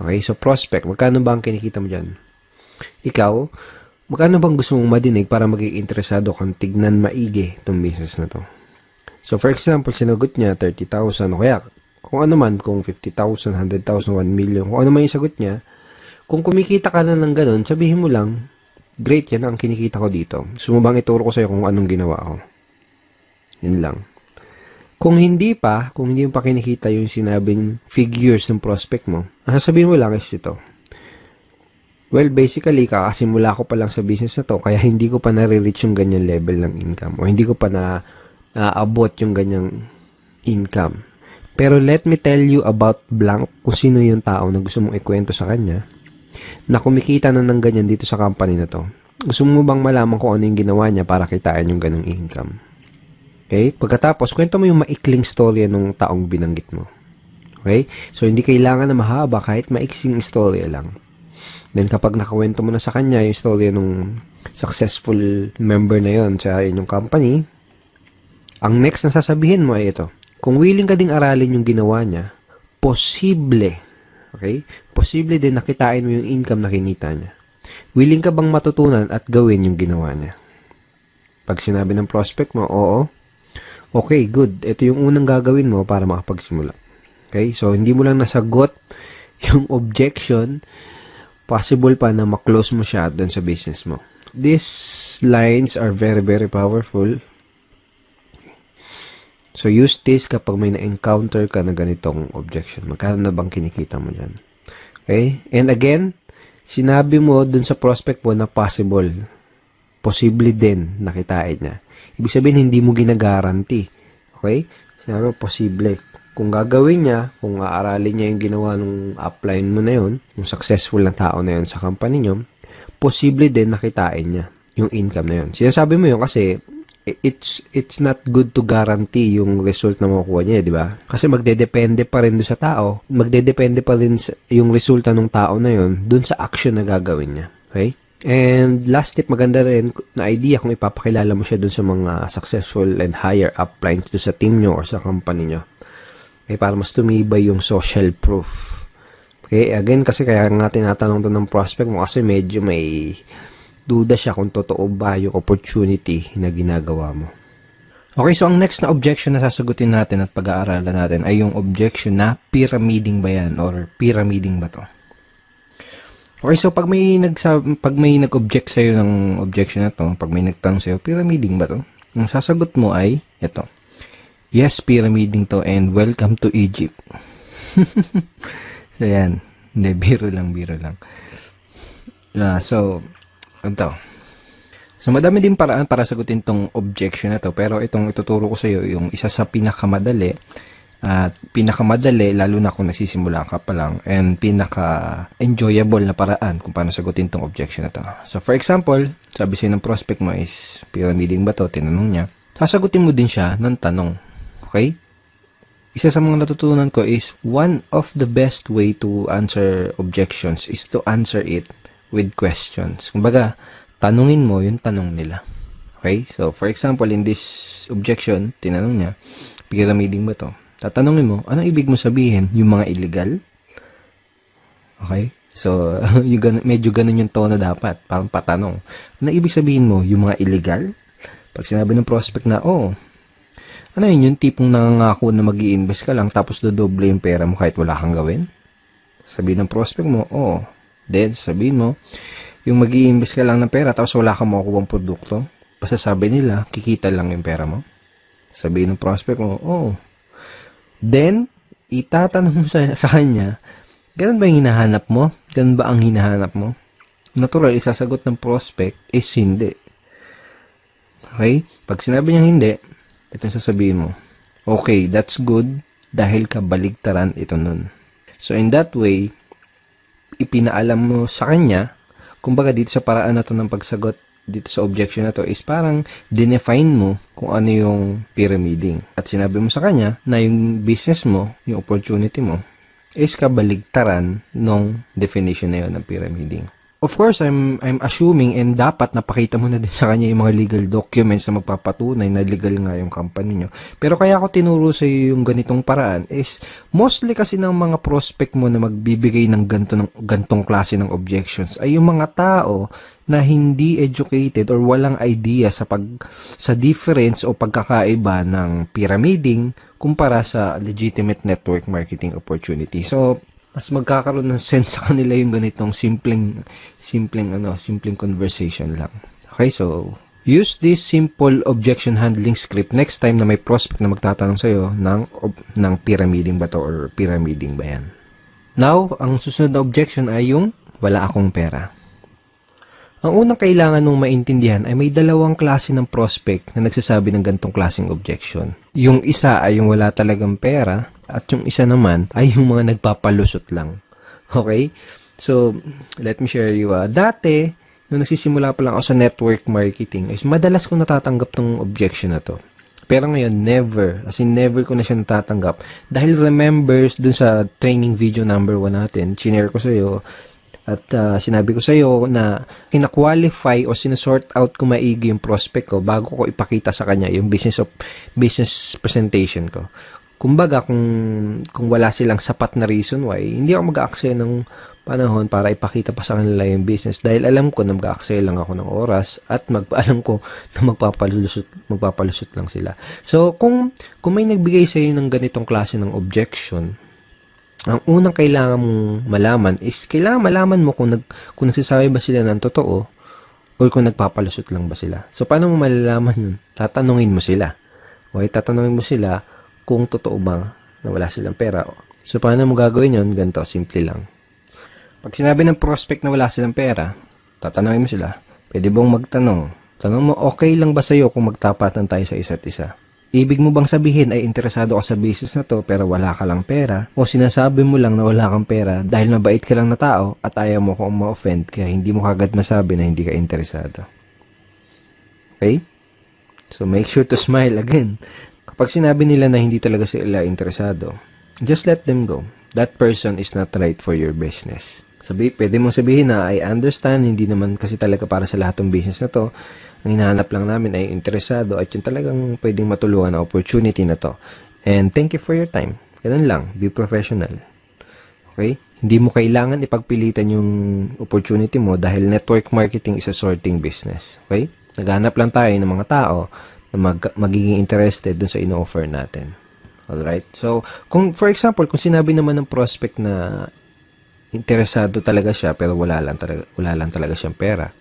Okay, so prospect, magkano ba ang kinikita mo dyan? Ikaw, magkano bang gusto mong madinig para maging interesado kang tignan maigi itong business na to? So for example, sinagot niya 30,000 o kaya kung ano man, kung 50,000, 100,000, 1 million, kung ano man yung sagot niya, kung kumikita ka na ng ganun, sabihin mo lang, great yan ang kinikita ko dito. Sumubang ituro ko sa'yo kung anong ginawa ko. Yun lang. Kung hindi pa, kung hindi mo pa kinikita yung sinabing figures ng prospect mo, sasabihin mo lang is ito. Well, basically, kakasimula ko pa lang sa business na to, kaya hindi ko pa nare-reach yung ganyan level ng income o hindi ko pa na naabot yung ganyang income. Pero let me tell you about blank kung sino yung tao na gusto mong ikwento sa kanya na kumikita na ng ganyan dito sa company na to. Gusto mo bang malaman kung ano yung ginawa niya para kitain yung ganong income? Okay? Pagkatapos, kwento mo yung maikling storya ng taong binanggit mo. Okay? So, hindi kailangan na mahaba kahit maiksing storya lang. Then, kapag nakawento mo na sa kanya yung storya ng successful member na yon sa inyong company, ang next na sasabihin mo ay ito. Kung willing ka ding aralin yung ginawa niya, posible, okay? Posible din nakitain mo yung income na kinita niya. Willing ka bang matutunan at gawin yung ginawa niya? Pag sinabi ng prospect mo, oo, Okay, good. Ito yung unang gagawin mo para makapagsimula. Okay? So, hindi mo lang nasagot yung objection, possible pa na maklose mo siya doon sa business mo. These lines are very, very powerful. So, use this kapag may na-encounter ka na ganitong objection. Magkano na bang kinikita mo dyan? Okay? And again, sinabi mo dun sa prospect mo na possible. Posible din nakitain niya. Ibig sabihin, hindi mo ginagaranti. Okay? Sinabi mo, posible. Kung gagawin niya, kung aaralin niya yung ginawa ng upline mo na yun, yung successful na tao na yun sa company niyo, posible din nakitain niya yung income na yun. Sinasabi mo yun kasi it's it's not good to guarantee yung result na makukuha niya, di ba? Kasi magdedepende pa rin sa tao, magdedepende pa rin yung resulta ng tao na yun doon sa action na gagawin niya. Okay? And last tip, maganda rin na idea kung ipapakilala mo siya dun sa mga successful and higher uplines dun sa team nyo or sa company nyo. Okay, para mas tumibay yung social proof. Okay, again, kasi kaya nga tinatanong to ng prospect mo kasi medyo may duda siya kung totoo ba yung opportunity na ginagawa mo. Okay, so ang next na objection na sasagutin natin at pag-aaralan natin ay yung objection na pyramiding ba yan or pyramiding ba to? Okay, so pag may nagsab pag may nag-object sa ng objection na to, pag may nagtanong sa iyo, pyramiding ba to? Ang sasagot mo ay ito. Yes, pyramiding to and welcome to Egypt. so yan. Hindi, biro lang, biro lang. Uh, so, ito. So, madami din paraan para sagutin tong objection na to. Pero itong ituturo ko sa iyo, yung isa sa pinakamadali at pinakamadali lalo na kung nagsisimula ka pa lang and pinaka-enjoyable na paraan kung paano sagutin tong objection na to. So for example, sabi sa'yo ng prospect mo is pyramiding ba to? Tinanong niya. Sasagutin mo din siya ng tanong. Okay? Isa sa mga natutunan ko is one of the best way to answer objections is to answer it with questions. Kumbaga, tanungin mo yung tanong nila. Okay? So for example, in this objection, tinanong niya, pyramiding ba to? tatanungin mo, ano ibig mo sabihin? Yung mga illegal? Okay? So, yung gan medyo ganun yung tono dapat. Parang patanong. Ano ibig sabihin mo? Yung mga illegal? Pag sinabi ng prospect na, oh, ano yun yung tipong nangangako na mag invest ka lang tapos dodoble yung pera mo kahit wala kang gawin? Sabihin ng prospect mo, oh. Then, sabihin mo, yung mag invest ka lang ng pera tapos wala kang makukuha produkto. pasasabi nila, kikita lang yung pera mo? Sabihin ng prospect mo, oo. Then, itatanong mo sa, sa kanya, ganun ba yung hinahanap mo? Ganun ba ang hinahanap mo? Natural, isasagot ng prospect is hindi. Okay? Pag sinabi niya hindi, ito sasabihin mo. Okay, that's good dahil kabaligtaran ito nun. So, in that way, ipinaalam mo sa kanya, kumbaga dito sa paraan na to ng pagsagot dito sa objection na to is parang dinefine mo kung ano yung pyramiding. At sinabi mo sa kanya na yung business mo, yung opportunity mo, is kabaligtaran ng definition na yun ng pyramiding. Of course, I'm I'm assuming and dapat napakita mo na din sa kanya yung mga legal documents na magpapatunay na legal nga yung company nyo. Pero kaya ako tinuro sa iyo yung ganitong paraan is mostly kasi ng mga prospect mo na magbibigay ng ganto ng gantong klase ng objections ay yung mga tao na hindi educated or walang idea sa pag sa difference o pagkakaiba ng pyramiding kumpara sa legitimate network marketing opportunity. So, mas magkakaroon ng sense sa kanila yung ganitong simpleng simpleng ano, simpleng conversation lang. Okay, so use this simple objection handling script next time na may prospect na magtatanong sa iyo ng ng pyramiding ba to or pyramiding ba yan. Now, ang susunod na objection ay yung wala akong pera. Ang unang kailangan nung maintindihan ay may dalawang klase ng prospect na nagsasabi ng gantong klaseng objection. Yung isa ay yung wala talagang pera at yung isa naman ay yung mga nagpapalusot lang. Okay? So, let me share you. Uh, dati, nung nagsisimula pa lang ako sa network marketing, is madalas ko natatanggap tong objection na to. Pero ngayon, never. As in, never ko na siya natatanggap. Dahil remembers dun sa training video number 1 natin, chinare ko sa iyo, at uh, sinabi ko sa iyo na kina-qualify o sinusort out ko maigi yung prospect ko bago ko ipakita sa kanya yung business of business presentation ko. Kumbaga kung kung wala silang sapat na reason why, hindi ako mag-aaksaya ng panahon para ipakita pa sa kanila yung business dahil alam ko na mag-aaksaya lang ako ng oras at mag alam ko na magpapalusot magpapalusot lang sila. So kung kung may nagbigay sa iyo ng ganitong klase ng objection, ang unang kailangan mong malaman is kailangan malaman mo kung, nag, kung nagsasabi ba sila ng totoo or kung nagpapalusot lang ba sila. So, paano mo malalaman yun? Tatanungin mo sila. Okay, tatanungin mo sila kung totoo ba na wala silang pera. So, paano mo gagawin yun? Ganito, simple lang. Pag sinabi ng prospect na wala silang pera, tatanungin mo sila, pwede bang magtanong? Tanong mo, okay lang ba sa'yo kung magtapatan tayo sa isa't isa? Ibig mo bang sabihin ay interesado ka sa business na to pero wala ka lang pera? O sinasabi mo lang na wala kang pera dahil mabait ka lang na tao at ayaw mo kong ma-offend kaya hindi mo kagad masabi na hindi ka interesado? Okay? So make sure to smile again. Kapag sinabi nila na hindi talaga sila interesado, just let them go. That person is not right for your business. Sabi, pwede mong sabihin na I understand, hindi naman kasi talaga para sa lahat ng business na to ang hinahanap lang namin ay interesado at yung talagang pwedeng matulungan na opportunity na to. And thank you for your time. Ganun lang. Be professional. Okay? Hindi mo kailangan ipagpilitan yung opportunity mo dahil network marketing is a sorting business. Okay? Naghanap lang tayo ng mga tao na mag magiging interested dun sa ino-offer natin. Alright? So, kung for example, kung sinabi naman ng prospect na interesado talaga siya pero wala lang talaga, wala lang talaga siyang pera,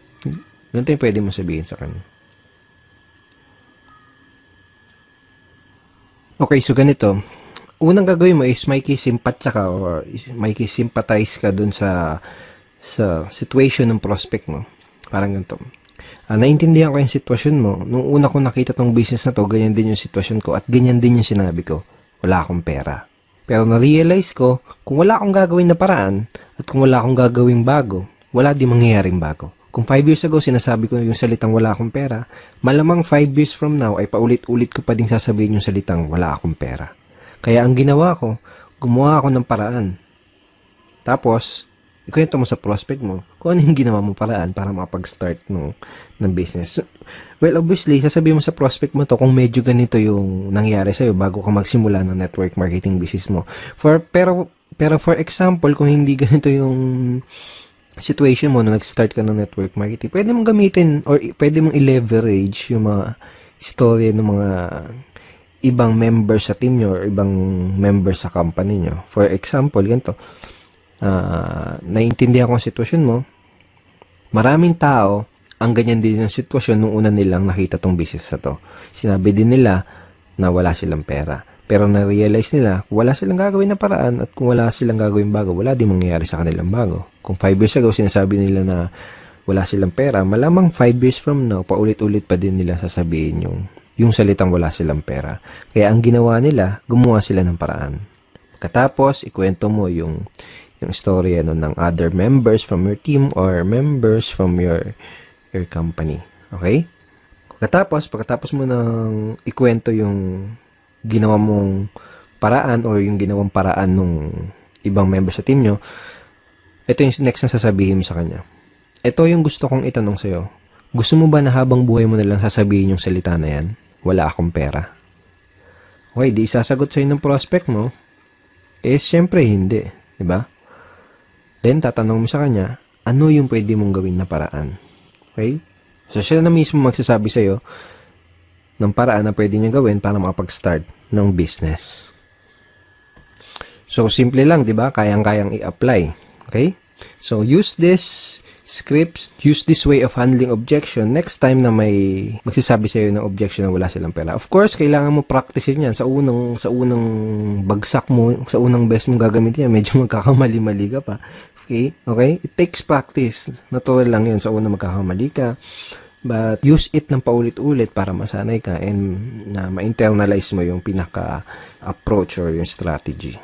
Ganito yung pwede mo sabihin sa kanya. Okay, so ganito. Unang gagawin mo is may kisimpat ka or may kisympathize ka dun sa sa situation ng prospect mo. Parang ganito. Uh, naintindihan ko yung sitwasyon mo. Nung una ko nakita tong business na to, ganyan din yung sitwasyon ko at ganyan din yung sinabi ko. Wala akong pera. Pero na-realize ko, kung wala akong gagawin na paraan at kung wala akong gagawing bago, wala din mangyayaring bago. Kung 5 years ago sinasabi ko yung salitang wala akong pera, malamang 5 years from now ay paulit-ulit ko pa din sasabihin yung salitang wala akong pera. Kaya ang ginawa ko, gumawa ako ng paraan. Tapos, ikwento mo sa prospect mo kung ano yung ginawa mo paraan para makapag-start no, ng business. Well, obviously, sasabihin mo sa prospect mo to kung medyo ganito yung nangyari sa'yo bago ka magsimula ng network marketing business mo. For, pero, pero for example, kung hindi ganito yung situation mo na nag-start ka ng network marketing, pwede mong gamitin or pwede mong i-leverage yung mga story ng mga ibang members sa team nyo or ibang members sa company nyo. For example, ganito, uh, naiintindihan ko ang sitwasyon mo, maraming tao ang ganyan din yung sitwasyon nung una nilang nakita tong business na to. Sinabi din nila na wala silang pera. Pero na-realize nila, wala silang gagawin na paraan at kung wala silang gagawin bago, wala din mangyayari sa kanilang bago. Kung 5 years ago, sinasabi nila na wala silang pera, malamang 5 years from now, paulit-ulit pa din nila sasabihin yung, yung salitang wala silang pera. Kaya ang ginawa nila, gumawa sila ng paraan. Katapos, ikwento mo yung yung story ano, ng other members from your team or members from your your company. Okay? Pagkatapos, pagkatapos mo nang ikwento yung ginawa mong paraan or yung ginawang paraan nung ibang member sa team nyo, ito yung next na sasabihin mo sa kanya. Ito yung gusto kong itanong sa'yo. Gusto mo ba na habang buhay mo nalang sasabihin yung salita na yan? Wala akong pera. Okay, di isasagot sa'yo ng prospect mo. Eh, syempre hindi. ba? Diba? Then, tatanong mo sa kanya, ano yung pwede mong gawin na paraan? Okay? So, siya na mismo magsasabi sa'yo ng paraan na pwede niya gawin para makapag-start ng business. So, simple lang, di ba? Kayang-kayang i-apply. Okay? So, use this scripts, use this way of handling objection next time na may magsasabi sa iyo ng objection na wala silang pera. Of course, kailangan mo practicein yan sa unang sa unang bagsak mo, sa unang best mong gagamitin yan, medyo magkakamali-mali ka pa. Okay? Okay? It takes practice. Natural lang yun sa unang magkakamali ka. But use it ng paulit-ulit para masanay ka and na ma-internalize mo yung pinaka-approach or yung strategy.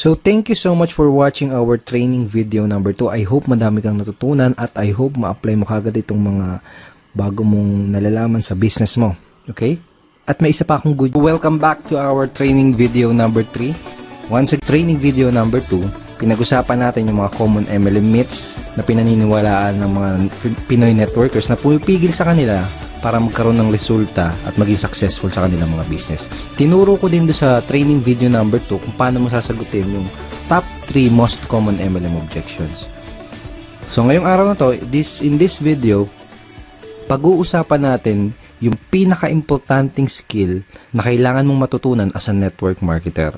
So, thank you so much for watching our training video number 2. I hope madami kang natutunan at I hope ma-apply mo kagad itong mga bago mong nalalaman sa business mo. Okay? At may isa pa akong good. Welcome back to our training video number 3. Once a training video number 2, pinag-usapan natin yung mga common MLM myths na pinaniniwalaan ng mga Pinoy networkers na pumipigil sa kanila para magkaroon ng resulta at maging successful sa kanilang mga business. Tinuro ko din do sa training video number 2 kung paano mo sasagutin yung top 3 most common MLM objections. So ngayong araw na to, this, in this video, pag-uusapan natin yung pinaka-importanting skill na kailangan mong matutunan as a network marketer.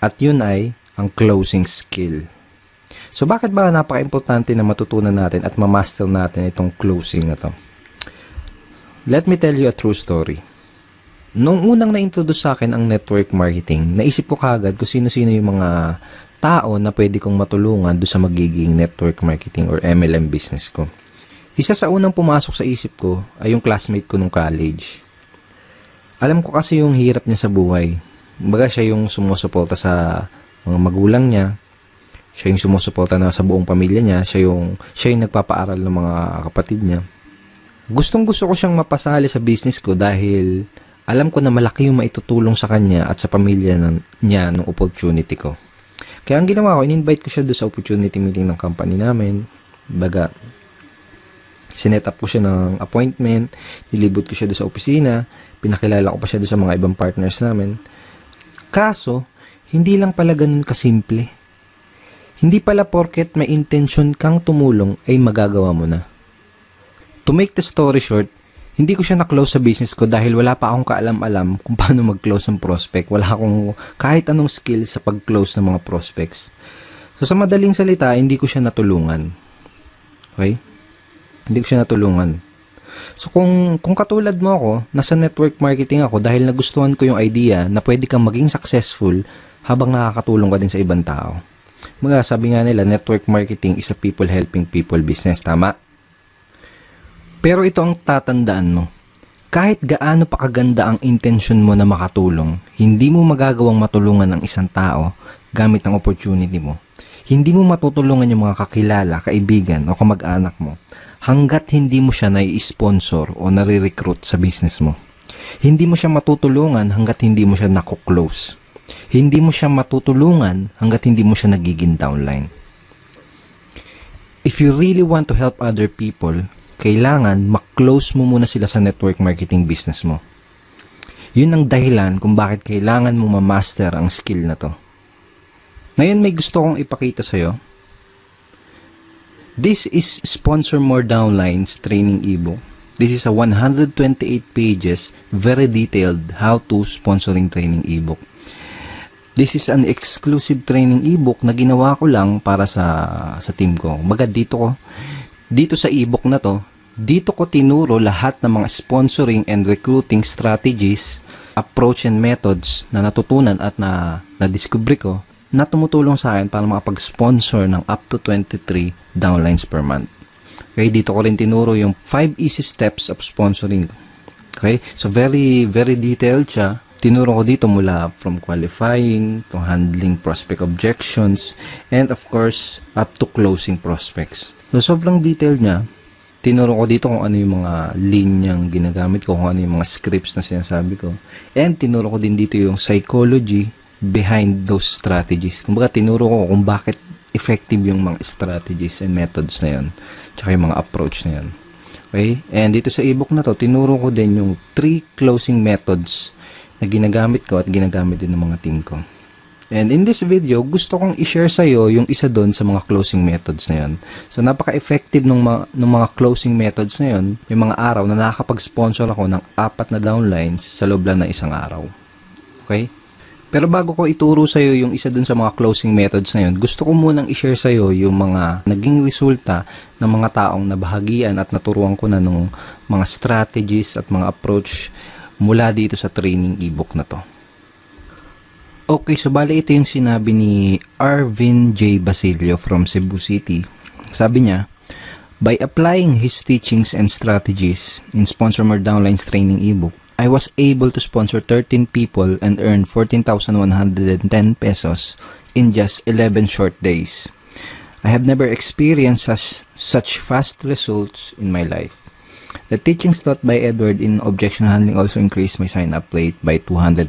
At yun ay ang closing skill. So bakit ba napaka-importante na matutunan natin at ma-master natin itong closing na to? Let me tell you a true story. Nung unang na-introduce sa akin ang network marketing, naisip ko kagad kung sino-sino yung mga tao na pwede kong matulungan do sa magiging network marketing or MLM business ko. Isa sa unang pumasok sa isip ko ay yung classmate ko nung college. Alam ko kasi yung hirap niya sa buhay. Baga siya yung sumusuporta sa mga magulang niya. Siya yung sumusuporta na sa buong pamilya niya. Siya yung, siya yung nagpapaaral ng mga kapatid niya. Gustong gusto ko siyang mapasali sa business ko dahil alam ko na malaki yung maitutulong sa kanya at sa pamilya ng, niya ng opportunity ko. Kaya ang ginawa ko, in-invite ko siya doon sa opportunity meeting ng company namin. Baga, sinet up ko siya ng appointment, nilibot ko siya doon sa opisina, pinakilala ko pa siya doon sa mga ibang partners namin. Kaso, hindi lang pala ganun kasimple. Hindi pala porket may intention kang tumulong ay magagawa mo na. To make the story short, hindi ko siya na-close sa business ko dahil wala pa akong kaalam-alam kung paano mag-close ng prospect. Wala akong kahit anong skill sa pag-close ng mga prospects. So sa madaling salita, hindi ko siya natulungan. Okay? Hindi ko siya natulungan. So kung kung katulad mo ako, nasa network marketing ako dahil nagustuhan ko yung idea na pwede kang maging successful habang nakakatulong ka din sa ibang tao. Mga sabi nga nila, network marketing is a people helping people business. Tama? Pero ito ang tatandaan mo. Kahit gaano pa kaganda ang intention mo na makatulong, hindi mo magagawang matulungan ang isang tao gamit ang opportunity mo. Hindi mo matutulungan yung mga kakilala, kaibigan o kamag-anak mo hanggat hindi mo siya nai-sponsor o nare-recruit sa business mo. Hindi mo siya matutulungan hanggat hindi mo siya nako-close. Hindi mo siya matutulungan hanggat hindi mo siya nagiging downline. If you really want to help other people, kailangan mak-close mo muna sila sa network marketing business mo. Yun ang dahilan kung bakit kailangan mo ma-master ang skill na to. Ngayon may gusto kong ipakita sa'yo. This is Sponsor More Downlines training ebook. This is a 128 pages, very detailed how-to sponsoring training ebook. This is an exclusive training ebook na ginawa ko lang para sa sa team ko. Baga dito ko dito sa ebook na to, Dito ko tinuro lahat ng mga sponsoring and recruiting strategies, approach and methods na natutunan at na na-discover ko na tumutulong sa akin para makapag-sponsor ng up to 23 downlines per month. Okay, dito ko rin tinuro yung 5 easy steps of sponsoring. Okay, so very, very detailed siya. Tinuro ko dito mula from qualifying to handling prospect objections and of course up to closing prospects. So sobrang detailed niya. Tinuro ko dito kung ano yung mga linyang ginagamit ko, kung ano yung mga scripts na sinasabi ko. And tinuro ko din dito yung psychology behind those strategies. Kumbaga tinuro ko kung bakit effective yung mga strategies and methods na yun. Tsaka yung mga approach na yun. Okay? And dito sa ebook na to, tinuro ko din yung three closing methods na ginagamit ko at ginagamit din ng mga team ko. And in this video, gusto kong i-share sa iyo yung isa doon sa mga closing methods na yun. So, napaka-effective ng mga, ng mga closing methods na yun, yung mga araw na nakakapag-sponsor ako ng apat na downlines sa loob lang ng isang araw. Okay? Pero bago ko ituro sa iyo yung isa doon sa mga closing methods na yun, gusto ko munang i-share sa iyo yung mga naging resulta ng mga taong nabahagian at naturuan ko na ng mga strategies at mga approach mula dito sa training ebook na to. Okay, so bali ito yung sinabi ni Arvin J. Basilio from Cebu City. Sabi niya, By applying his teachings and strategies in Sponsor More Downlines Training ebook, I was able to sponsor 13 people and earn 14,110 pesos in just 11 short days. I have never experienced such, such fast results in my life. The teachings taught by Edward in objection handling also increased my sign-up rate by 200%.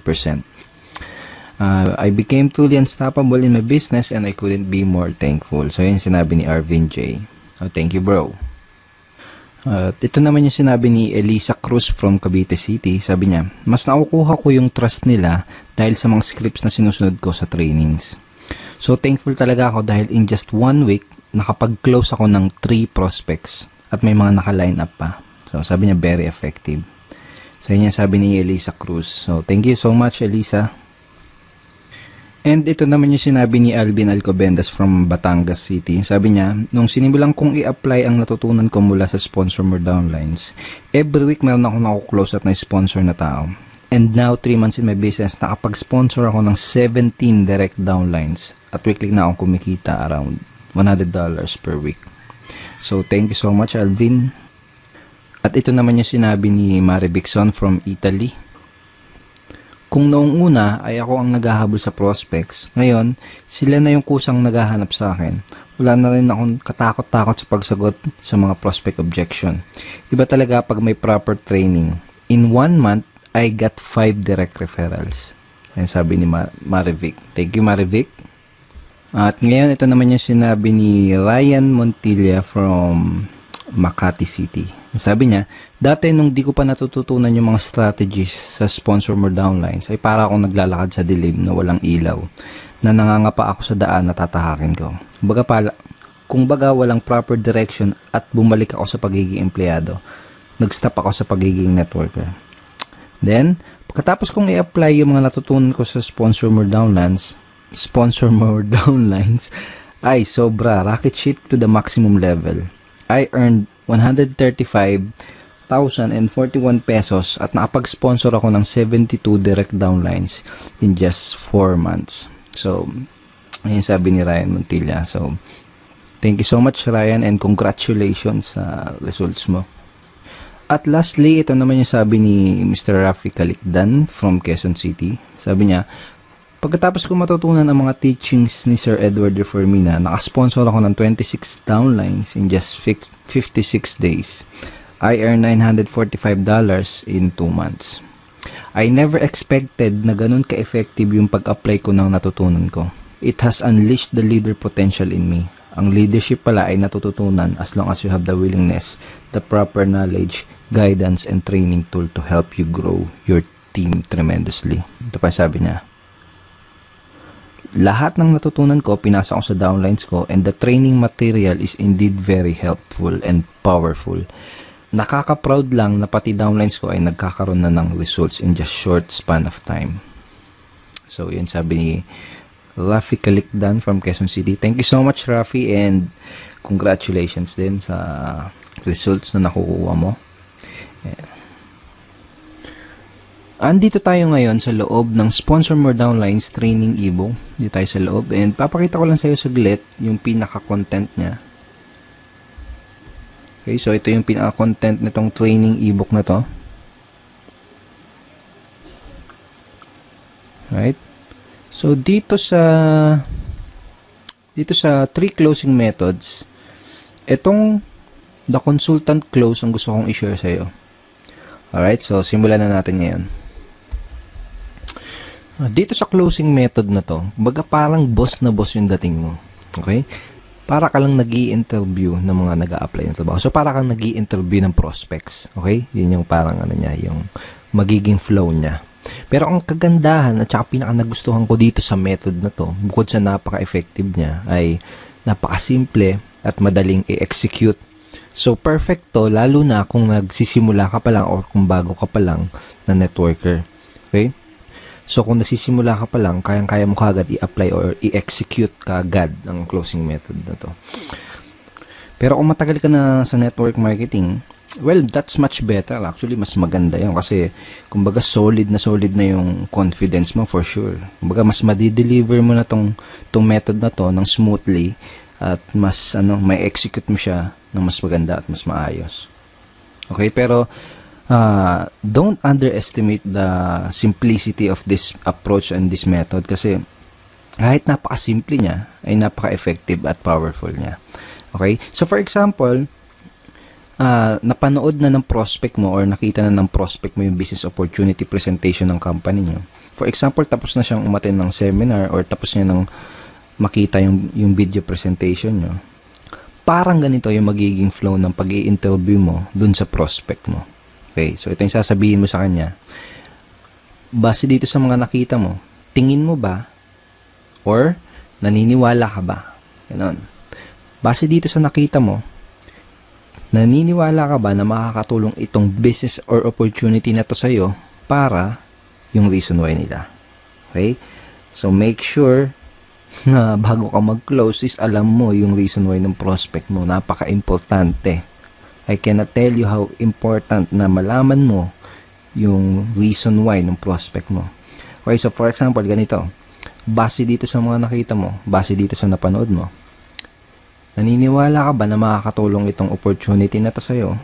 Uh, I became truly unstoppable in my business and I couldn't be more thankful. So, yun sinabi ni Arvin J. Oh, thank you, bro. Uh, ito naman yung sinabi ni Elisa Cruz from Cavite City. Sabi niya, mas nakukuha ko yung trust nila dahil sa mga scripts na sinusunod ko sa trainings. So, thankful talaga ako dahil in just one week, nakapag-close ako ng 3 prospects at may mga naka-line up pa. So, sabi niya, very effective. So, yun yung sabi ni Elisa Cruz. So, thank you so much, Elisa. And ito naman yung sinabi ni Alvin Alcobendas from Batangas City. Sabi niya, nung sinimulan kong i-apply ang natutunan ko mula sa sponsor more downlines, every week meron ako nakuklose at na sponsor na tao. And now, 3 months in my business, nakapag-sponsor ako ng 17 direct downlines at weekly na akong kumikita around $100 per week. So, thank you so much, Alvin. At ito naman yung sinabi ni Mari Bixon from Italy. Kung noong una ay ako ang naghahabol sa prospects, ngayon sila na yung kusang naghahanap sa akin. Wala na rin akong katakot-takot sa pagsagot sa mga prospect objection. Iba talaga pag may proper training. In one month, I got 5 direct referrals. Ayan sabi ni Mar Marivic. Thank you Marivic. At ngayon ito naman yung sinabi ni Ryan Montilla from Makati City. Sabi niya, dati nung di ko pa natututunan yung mga strategies sa sponsor more downlines, ay para akong naglalakad sa dilim na walang ilaw, na nangangapa ako sa daan na tatahakin ko. Baga pala, kung baga walang proper direction at bumalik ako sa pagiging empleyado, nag-stop ako sa pagiging networker. Then, pagkatapos kong i-apply yung mga natutunan ko sa sponsor more downlines, sponsor more downlines, ay sobra, rocket ship to the maximum level. I earned 135,041 pesos at nakapag-sponsor ako ng 72 direct downlines in just 4 months. So, ayun sabi ni Ryan Montilla. So, thank you so much Ryan and congratulations sa results mo. At lastly, ito naman yung sabi ni Mr. Rafi Kalikdan from Quezon City. Sabi niya, Pagkatapos ko matutunan ang mga teachings ni Sir Edward Reformina, nakasponsor ako ng 26 downlines in just 56 days. I earned $945 in 2 months. I never expected na ganun ka-effective yung pag-apply ko ng natutunan ko. It has unleashed the leader potential in me. Ang leadership pala ay natututunan as long as you have the willingness, the proper knowledge, guidance, and training tool to help you grow your team tremendously. Ito pa sabi niya, lahat ng natutunan ko, pinasa ko sa downlines ko and the training material is indeed very helpful and powerful. Nakaka-proud lang na pati downlines ko ay nagkakaroon na ng results in just short span of time. So, yun sabi ni Rafi Kalikdan from Quezon City. Thank you so much, Rafi. And congratulations din sa results na nakukuha mo. Yeah. Andito tayo ngayon sa loob ng Sponsor More Downlines training ebook. Dito tayo sa loob. And papakita ko lang sa iyo saglit yung pinaka-content niya. Okay, so ito yung pinaka-content nitong training ebook na to. Right? So dito sa dito sa three closing methods, itong the consultant close ang gusto kong i-share sa iyo. Alright, so simulan na natin ngayon. Ah, dito sa closing method na to, baga parang boss na boss yung dating mo. Okay? Para ka lang nag interview ng mga nag apply ng trabaho. So, para kang nag interview ng prospects. Okay? Yun yung parang ano niya, yung magiging flow niya. Pero ang kagandahan at saka pinaka nagustuhan ko dito sa method na to, bukod sa napaka-effective niya, ay napaka-simple at madaling i-execute. So, perfect to, lalo na kung nagsisimula ka pa lang or kung bago ka pa lang na networker. Okay? So, kung nasisimula ka pa lang, kayang-kaya mo kagad i-apply or i-execute kagad ang closing method na to. Pero kung matagal ka na sa network marketing, well, that's much better. Actually, mas maganda yun kasi, kumbaga, solid na solid na yung confidence mo for sure. Kumbaga, mas madi-deliver mo na tong, tong method na to ng smoothly at mas, ano, may execute mo siya ng mas maganda at mas maayos. Okay, pero uh, don't underestimate the simplicity of this approach and this method kasi kahit napaka-simple niya, ay napaka-effective at powerful niya. Okay? So, for example, uh, napanood na ng prospect mo or nakita na ng prospect mo yung business opportunity presentation ng company niyo. For example, tapos na siyang umaten ng seminar or tapos niya nang makita yung, yung video presentation niyo. Parang ganito yung magiging flow ng pag interview mo dun sa prospect mo. Okay, so ito yung sasabihin mo sa kanya. Base dito sa mga nakita mo, tingin mo ba or naniniwala ka ba? Ganon. Base dito sa nakita mo, naniniwala ka ba na makakatulong itong business or opportunity na to sa'yo para yung reason why nila? Okay? So, make sure na bago ka mag-close is alam mo yung reason why ng prospect mo. Napaka-importante I cannot tell you how important na malaman mo yung reason why ng prospect mo. Okay, so for example, ganito. Base dito sa mga nakita mo, base dito sa napanood mo, naniniwala ka ba na makakatulong itong opportunity na to sa'yo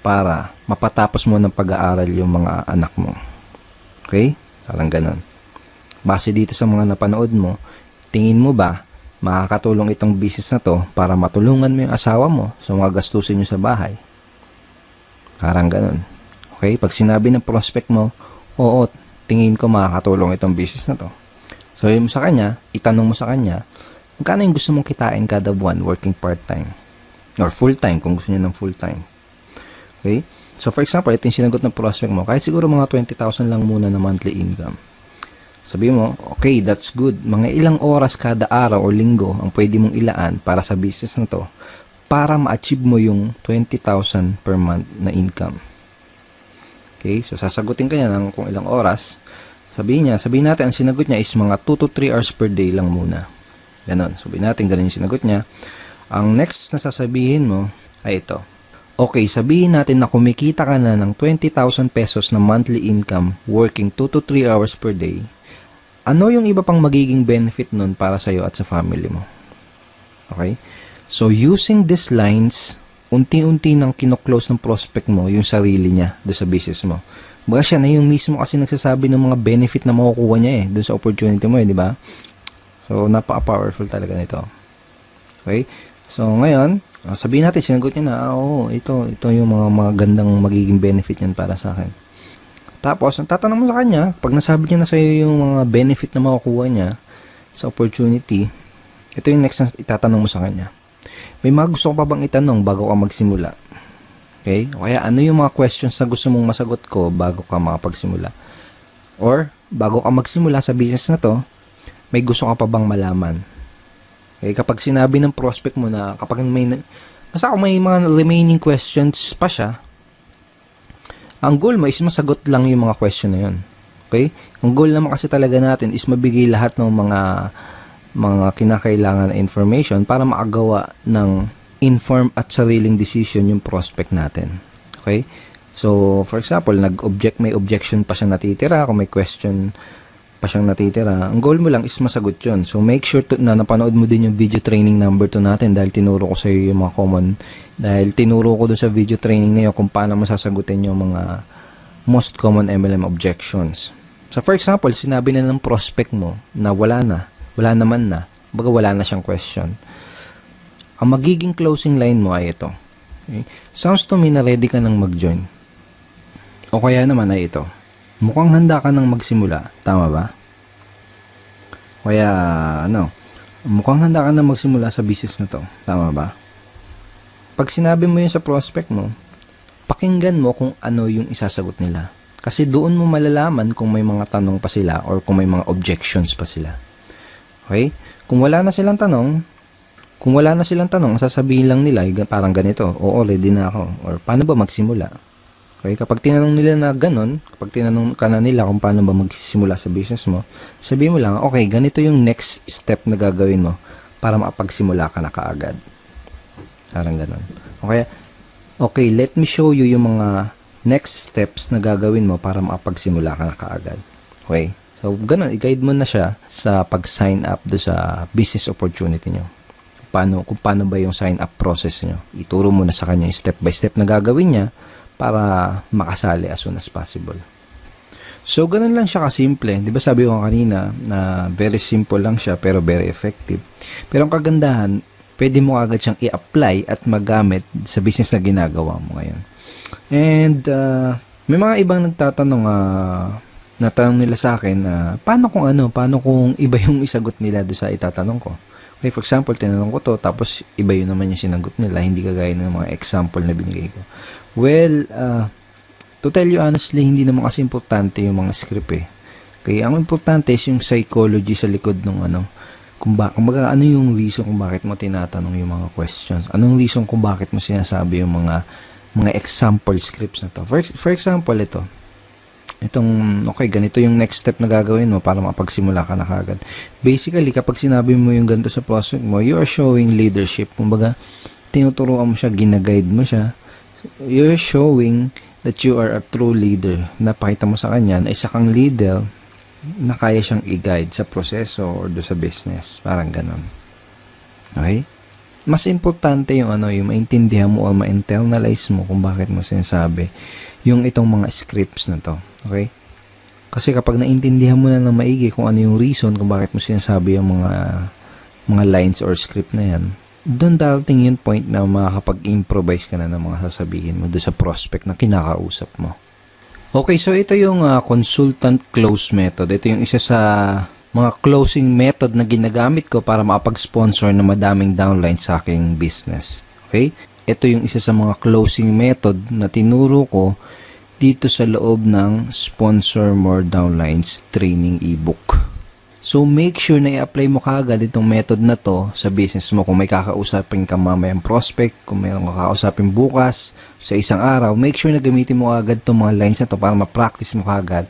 para mapatapos mo ng pag-aaral yung mga anak mo? Okay? Parang ganun. Base dito sa mga napanood mo, tingin mo ba makakatulong itong business na to para matulungan mo yung asawa mo sa mga gastusin nyo sa bahay? Parang ganun. Okay? Pag sinabi ng prospect mo, oo, tingin ko makakatulong itong business na to. So, yun mo sa kanya, itanong mo sa kanya, magkano yung gusto mong kitain kada buwan working part-time? Or full-time, kung gusto niya ng full-time. Okay? So, for example, ito yung sinagot ng prospect mo, kahit siguro mga 20,000 lang muna na monthly income. Sabi mo, okay, that's good. Mga ilang oras kada araw o linggo ang pwede mong ilaan para sa business na to para ma-achieve mo yung 20,000 per month na income. Okay, so sasagutin ka niya ng kung ilang oras. Sabihin niya, sabihin natin, ang sinagot niya is mga 2 to 3 hours per day lang muna. Ganon. Sabihin natin, ganun yung sinagot niya. Ang next na sasabihin mo ay ito. Okay, sabihin natin na kumikita ka na ng 20,000 pesos na monthly income working 2 to 3 hours per day. Ano yung iba pang magiging benefit nun para sa'yo at sa family mo? Okay? So, using these lines, unti-unti nang kinoklose ng prospect mo yung sarili niya do sa business mo. Baga siya na yung mismo kasi nagsasabi ng mga benefit na makukuha niya eh, doon sa opportunity mo eh, di ba? So, napaka-powerful talaga nito. Okay? So, ngayon, ah, sabihin natin, sinagot niya na, ah, oo, ito, ito yung mga magandang magiging benefit yan para sa akin. Tapos, ang tatanong mo sa kanya, pag nasabi niya na sa iyo yung mga benefit na makukuha niya sa opportunity, ito yung next na itatanong mo sa kanya. May mga gusto ko pa bang itanong bago ka magsimula? Okay? O kaya ano yung mga questions na gusto mong masagot ko bago ka makapagsimula? Or, bago ka magsimula sa business na to, may gusto ka pa bang malaman? Okay? Kapag sinabi ng prospect mo na kapag may basta kung may mga remaining questions pa siya, ang goal mo is masagot lang yung mga question na yun. Okay? Ang goal naman kasi talaga natin is mabigay lahat ng mga mga kinakailangan na information para makagawa ng inform at sariling decision yung prospect natin. Okay? So, for example, nag-object, may objection pa siyang natitira, kung may question pa siyang natitira, ang goal mo lang is masagot yun. So, make sure to, na napanood mo din yung video training number 2 natin dahil tinuro ko sa iyo yung mga common, dahil tinuro ko dun sa video training na kung paano masasagutin yung mga most common MLM objections. So, for example, sinabi na ng prospect mo na wala na, wala naman na, baga wala na siyang question. Ang magiging closing line mo ay ito. Okay? Sounds to me na ready ka nang mag-join. O kaya naman ay ito. Mukhang handa ka nang magsimula. Tama ba? Kaya, ano, mukhang handa ka nang magsimula sa business na to. Tama ba? Pag sinabi mo yun sa prospect mo, pakinggan mo kung ano yung isasagot nila. Kasi doon mo malalaman kung may mga tanong pa sila or kung may mga objections pa sila. Okay? Kung wala na silang tanong, kung wala na silang tanong, sasabihin lang nila, parang ganito, oo, ready na ako. Or paano ba magsimula? Okay? Kapag tinanong nila na ganun, kapag tinanong ka na nila kung paano ba magsisimula sa business mo, sabihin mo lang, okay, ganito yung next step na gagawin mo para makapagsimula ka na kaagad. Parang ganun. Okay? Okay, let me show you yung mga next steps na gagawin mo para makapagsimula ka na kaagad. Okay? So, ganun, i-guide mo na siya sa pag-sign up do sa business opportunity nyo. Paano, kung paano ba yung sign up process nyo. Ituro mo na sa kanya step by step na gagawin niya para makasali as soon as possible. So, ganun lang siya kasimple. Di ba sabi ko kanina na very simple lang siya pero very effective. Pero ang kagandahan, pwede mo agad siyang i-apply at magamit sa business na ginagawa mo ngayon. And uh, may mga ibang nagtatanong uh, natanong nila sa akin na uh, paano kung ano, paano kung iba yung isagot nila do sa itatanong ko. Okay, for example, tinanong ko to, tapos iba yun naman yung sinagot nila, hindi kagaya ng mga example na binigay ko. Well, uh, to tell you honestly, hindi naman kasi importante yung mga script eh. Kaya ang importante is yung psychology sa likod ng ano, kung ba, kumbaga, ano yung reason kung bakit mo tinatanong yung mga questions? Anong reason kung bakit mo sinasabi yung mga mga example scripts na to. For, for example, ito. Itong, okay, ganito yung next step na gagawin mo para mapagsimula ka na kagad. Basically, kapag sinabi mo yung ganito sa prospect mo, you are showing leadership. Kumbaga, tinuturuan mo siya, ginaguide mo siya. You're showing that you are a true leader. Napakita mo sa kanya na isa kang leader na kaya siyang i-guide sa proseso or do sa business. Parang ganon. Okay? mas importante yung ano, yung maintindihan mo or ma-internalize mo kung bakit mo sinasabi yung itong mga scripts na to. Okay? Kasi kapag naintindihan mo na ng maigi kung ano yung reason kung bakit mo sinasabi yung mga mga lines or script na yan, doon darating yung point na makakapag-improvise ka na ng mga sasabihin mo doon sa prospect na kinakausap mo. Okay, so ito yung uh, consultant close method. Ito yung isa sa mga closing method na ginagamit ko para makapag-sponsor ng madaming downline sa aking business. Okay? Ito yung isa sa mga closing method na tinuro ko dito sa loob ng Sponsor More Downlines training ebook. So make sure na i-apply mo kagad itong method na to sa business mo. Kung may kakausapin ka mamayang prospect, kung may kakausapin bukas, sa isang araw, make sure na gamitin mo agad itong mga lines na to para ma-practice mo kagad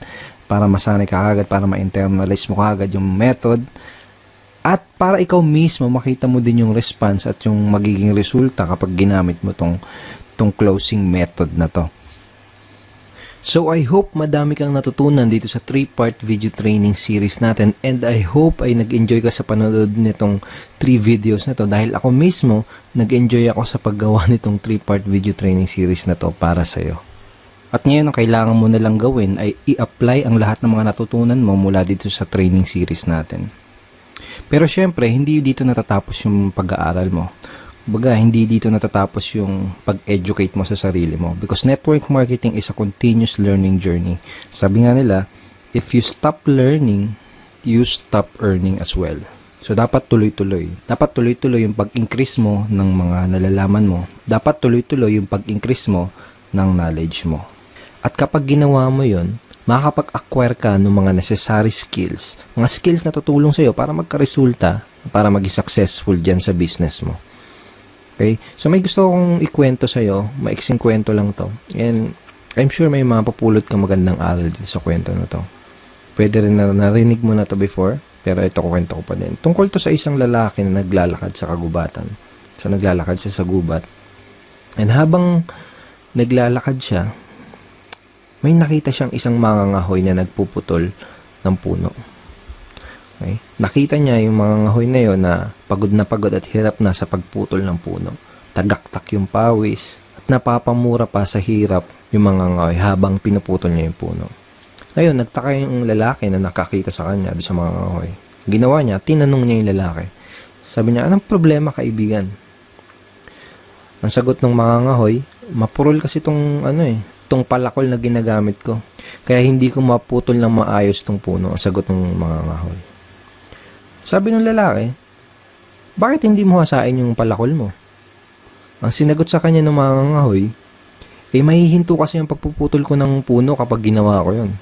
para masanay ka agad, para ma-internalize mo agad yung method, at para ikaw mismo makita mo din yung response at yung magiging resulta kapag ginamit mo tong, tong closing method na to. So I hope madami kang natutunan dito sa 3-part video training series natin and I hope ay nag-enjoy ka sa panonood nitong 3 videos na to dahil ako mismo nag-enjoy ako sa paggawa nitong 3-part video training series na to para sa iyo. At ngayon ang kailangan mo na lang gawin ay i-apply ang lahat ng mga natutunan mo mula dito sa training series natin. Pero syempre, hindi dito natatapos yung pag-aaral mo. Baga, hindi dito natatapos yung pag-educate mo sa sarili mo. Because network marketing is a continuous learning journey. Sabi nga nila, if you stop learning, you stop earning as well. So, dapat tuloy-tuloy. Dapat tuloy-tuloy yung pag-increase mo ng mga nalalaman mo. Dapat tuloy-tuloy yung pag-increase mo ng knowledge mo. At kapag ginawa mo yon, makakapag-acquire ka ng mga necessary skills, mga skills na tutulong sa iyo para magka-resulta, para maging successful dyan sa business mo. Okay? So may gusto akong ikwento sa iyo, maiksing kwento lang to. And I'm sure may mapapulot kang magandang aral sa kwento na to. Pwede rin na narinig mo na to before, pero ito kwento ko pa din. Tungkol to sa isang lalaki na naglalakad sa kagubatan. So, naglalakad siya sa gubat. And habang naglalakad siya, may nakita siyang isang mangangahoy na nagpuputol ng puno. Okay? Nakita niya yung mga ngahoy na yon na pagod na pagod at hirap na sa pagputol ng puno. Tagaktak yung pawis at napapamura pa sa hirap yung mga ngahoy habang pinuputol niya yung puno. Ngayon, nagtaka yung lalaki na nakakita sa kanya sa mga ngahoy. Ginawa niya, tinanong niya yung lalaki. Sabi niya, anong problema kaibigan? Ang sagot ng mga ngahoy, mapurol kasi tong ano eh, tong palakol na ginagamit ko. Kaya hindi ko maputol ng maayos tong puno, ang sagot ng mga ngahoy. Sabi ng lalaki, bakit hindi mo hasain yung palakol mo? Ang sinagot sa kanya ng mga ngahoy, eh mahihinto kasi ang pagpuputol ko ng puno kapag ginawa ko yon.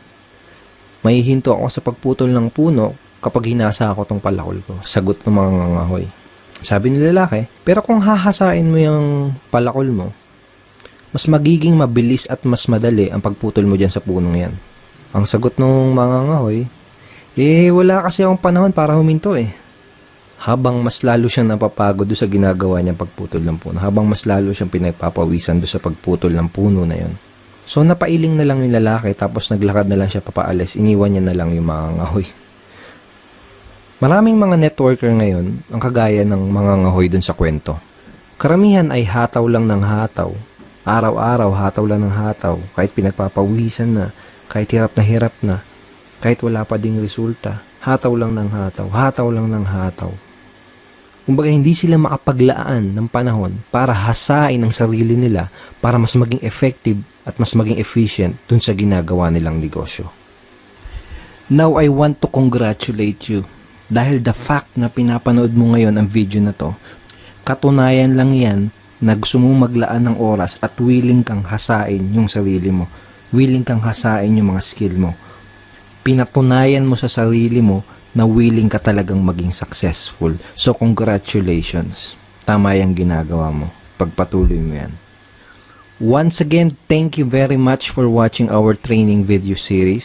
Mahihinto ako sa pagputol ng puno kapag hinasa ako tong palakol ko. Sagot ng mga ngahoy. Sabi ng lalaki, pero kung hahasain mo yung palakol mo, mas magiging mabilis at mas madali ang pagputol mo dyan sa punong yan. Ang sagot ng mga ngahoy, eh wala kasi akong panahon para huminto eh. Habang mas lalo siyang napapagod do sa ginagawa niya pagputol ng puno. Habang mas lalo siyang pinagpapawisan do sa pagputol ng puno na yon. So napailing na lang yung lalaki tapos naglakad na lang siya papaalis. Iniwan niya na lang yung mga ngahoy. Maraming mga networker ngayon ang kagaya ng mga ngahoy dun sa kwento. Karamihan ay hataw lang ng hataw. Araw-araw hataw lang ng hataw. Kahit pinagpapawisan na, kahit hirap na hirap na, kahit wala pa ding resulta. Hataw lang ng hataw, hataw lang ng hataw. Kumbaga hindi sila makapaglaan ng panahon para hasain ang sarili nila para mas maging effective at mas maging efficient dun sa ginagawa nilang negosyo. Now I want to congratulate you dahil the fact na pinapanood mo ngayon ang video na to, katunayan lang yan na gusto mong maglaan ng oras at willing kang hasain yung sarili mo. Willing kang hasain yung mga skill mo. Pinatunayan mo sa sarili mo na willing ka talagang maging successful. So, congratulations. Tama yung ginagawa mo. Pagpatuloy mo yan. Once again, thank you very much for watching our training video series.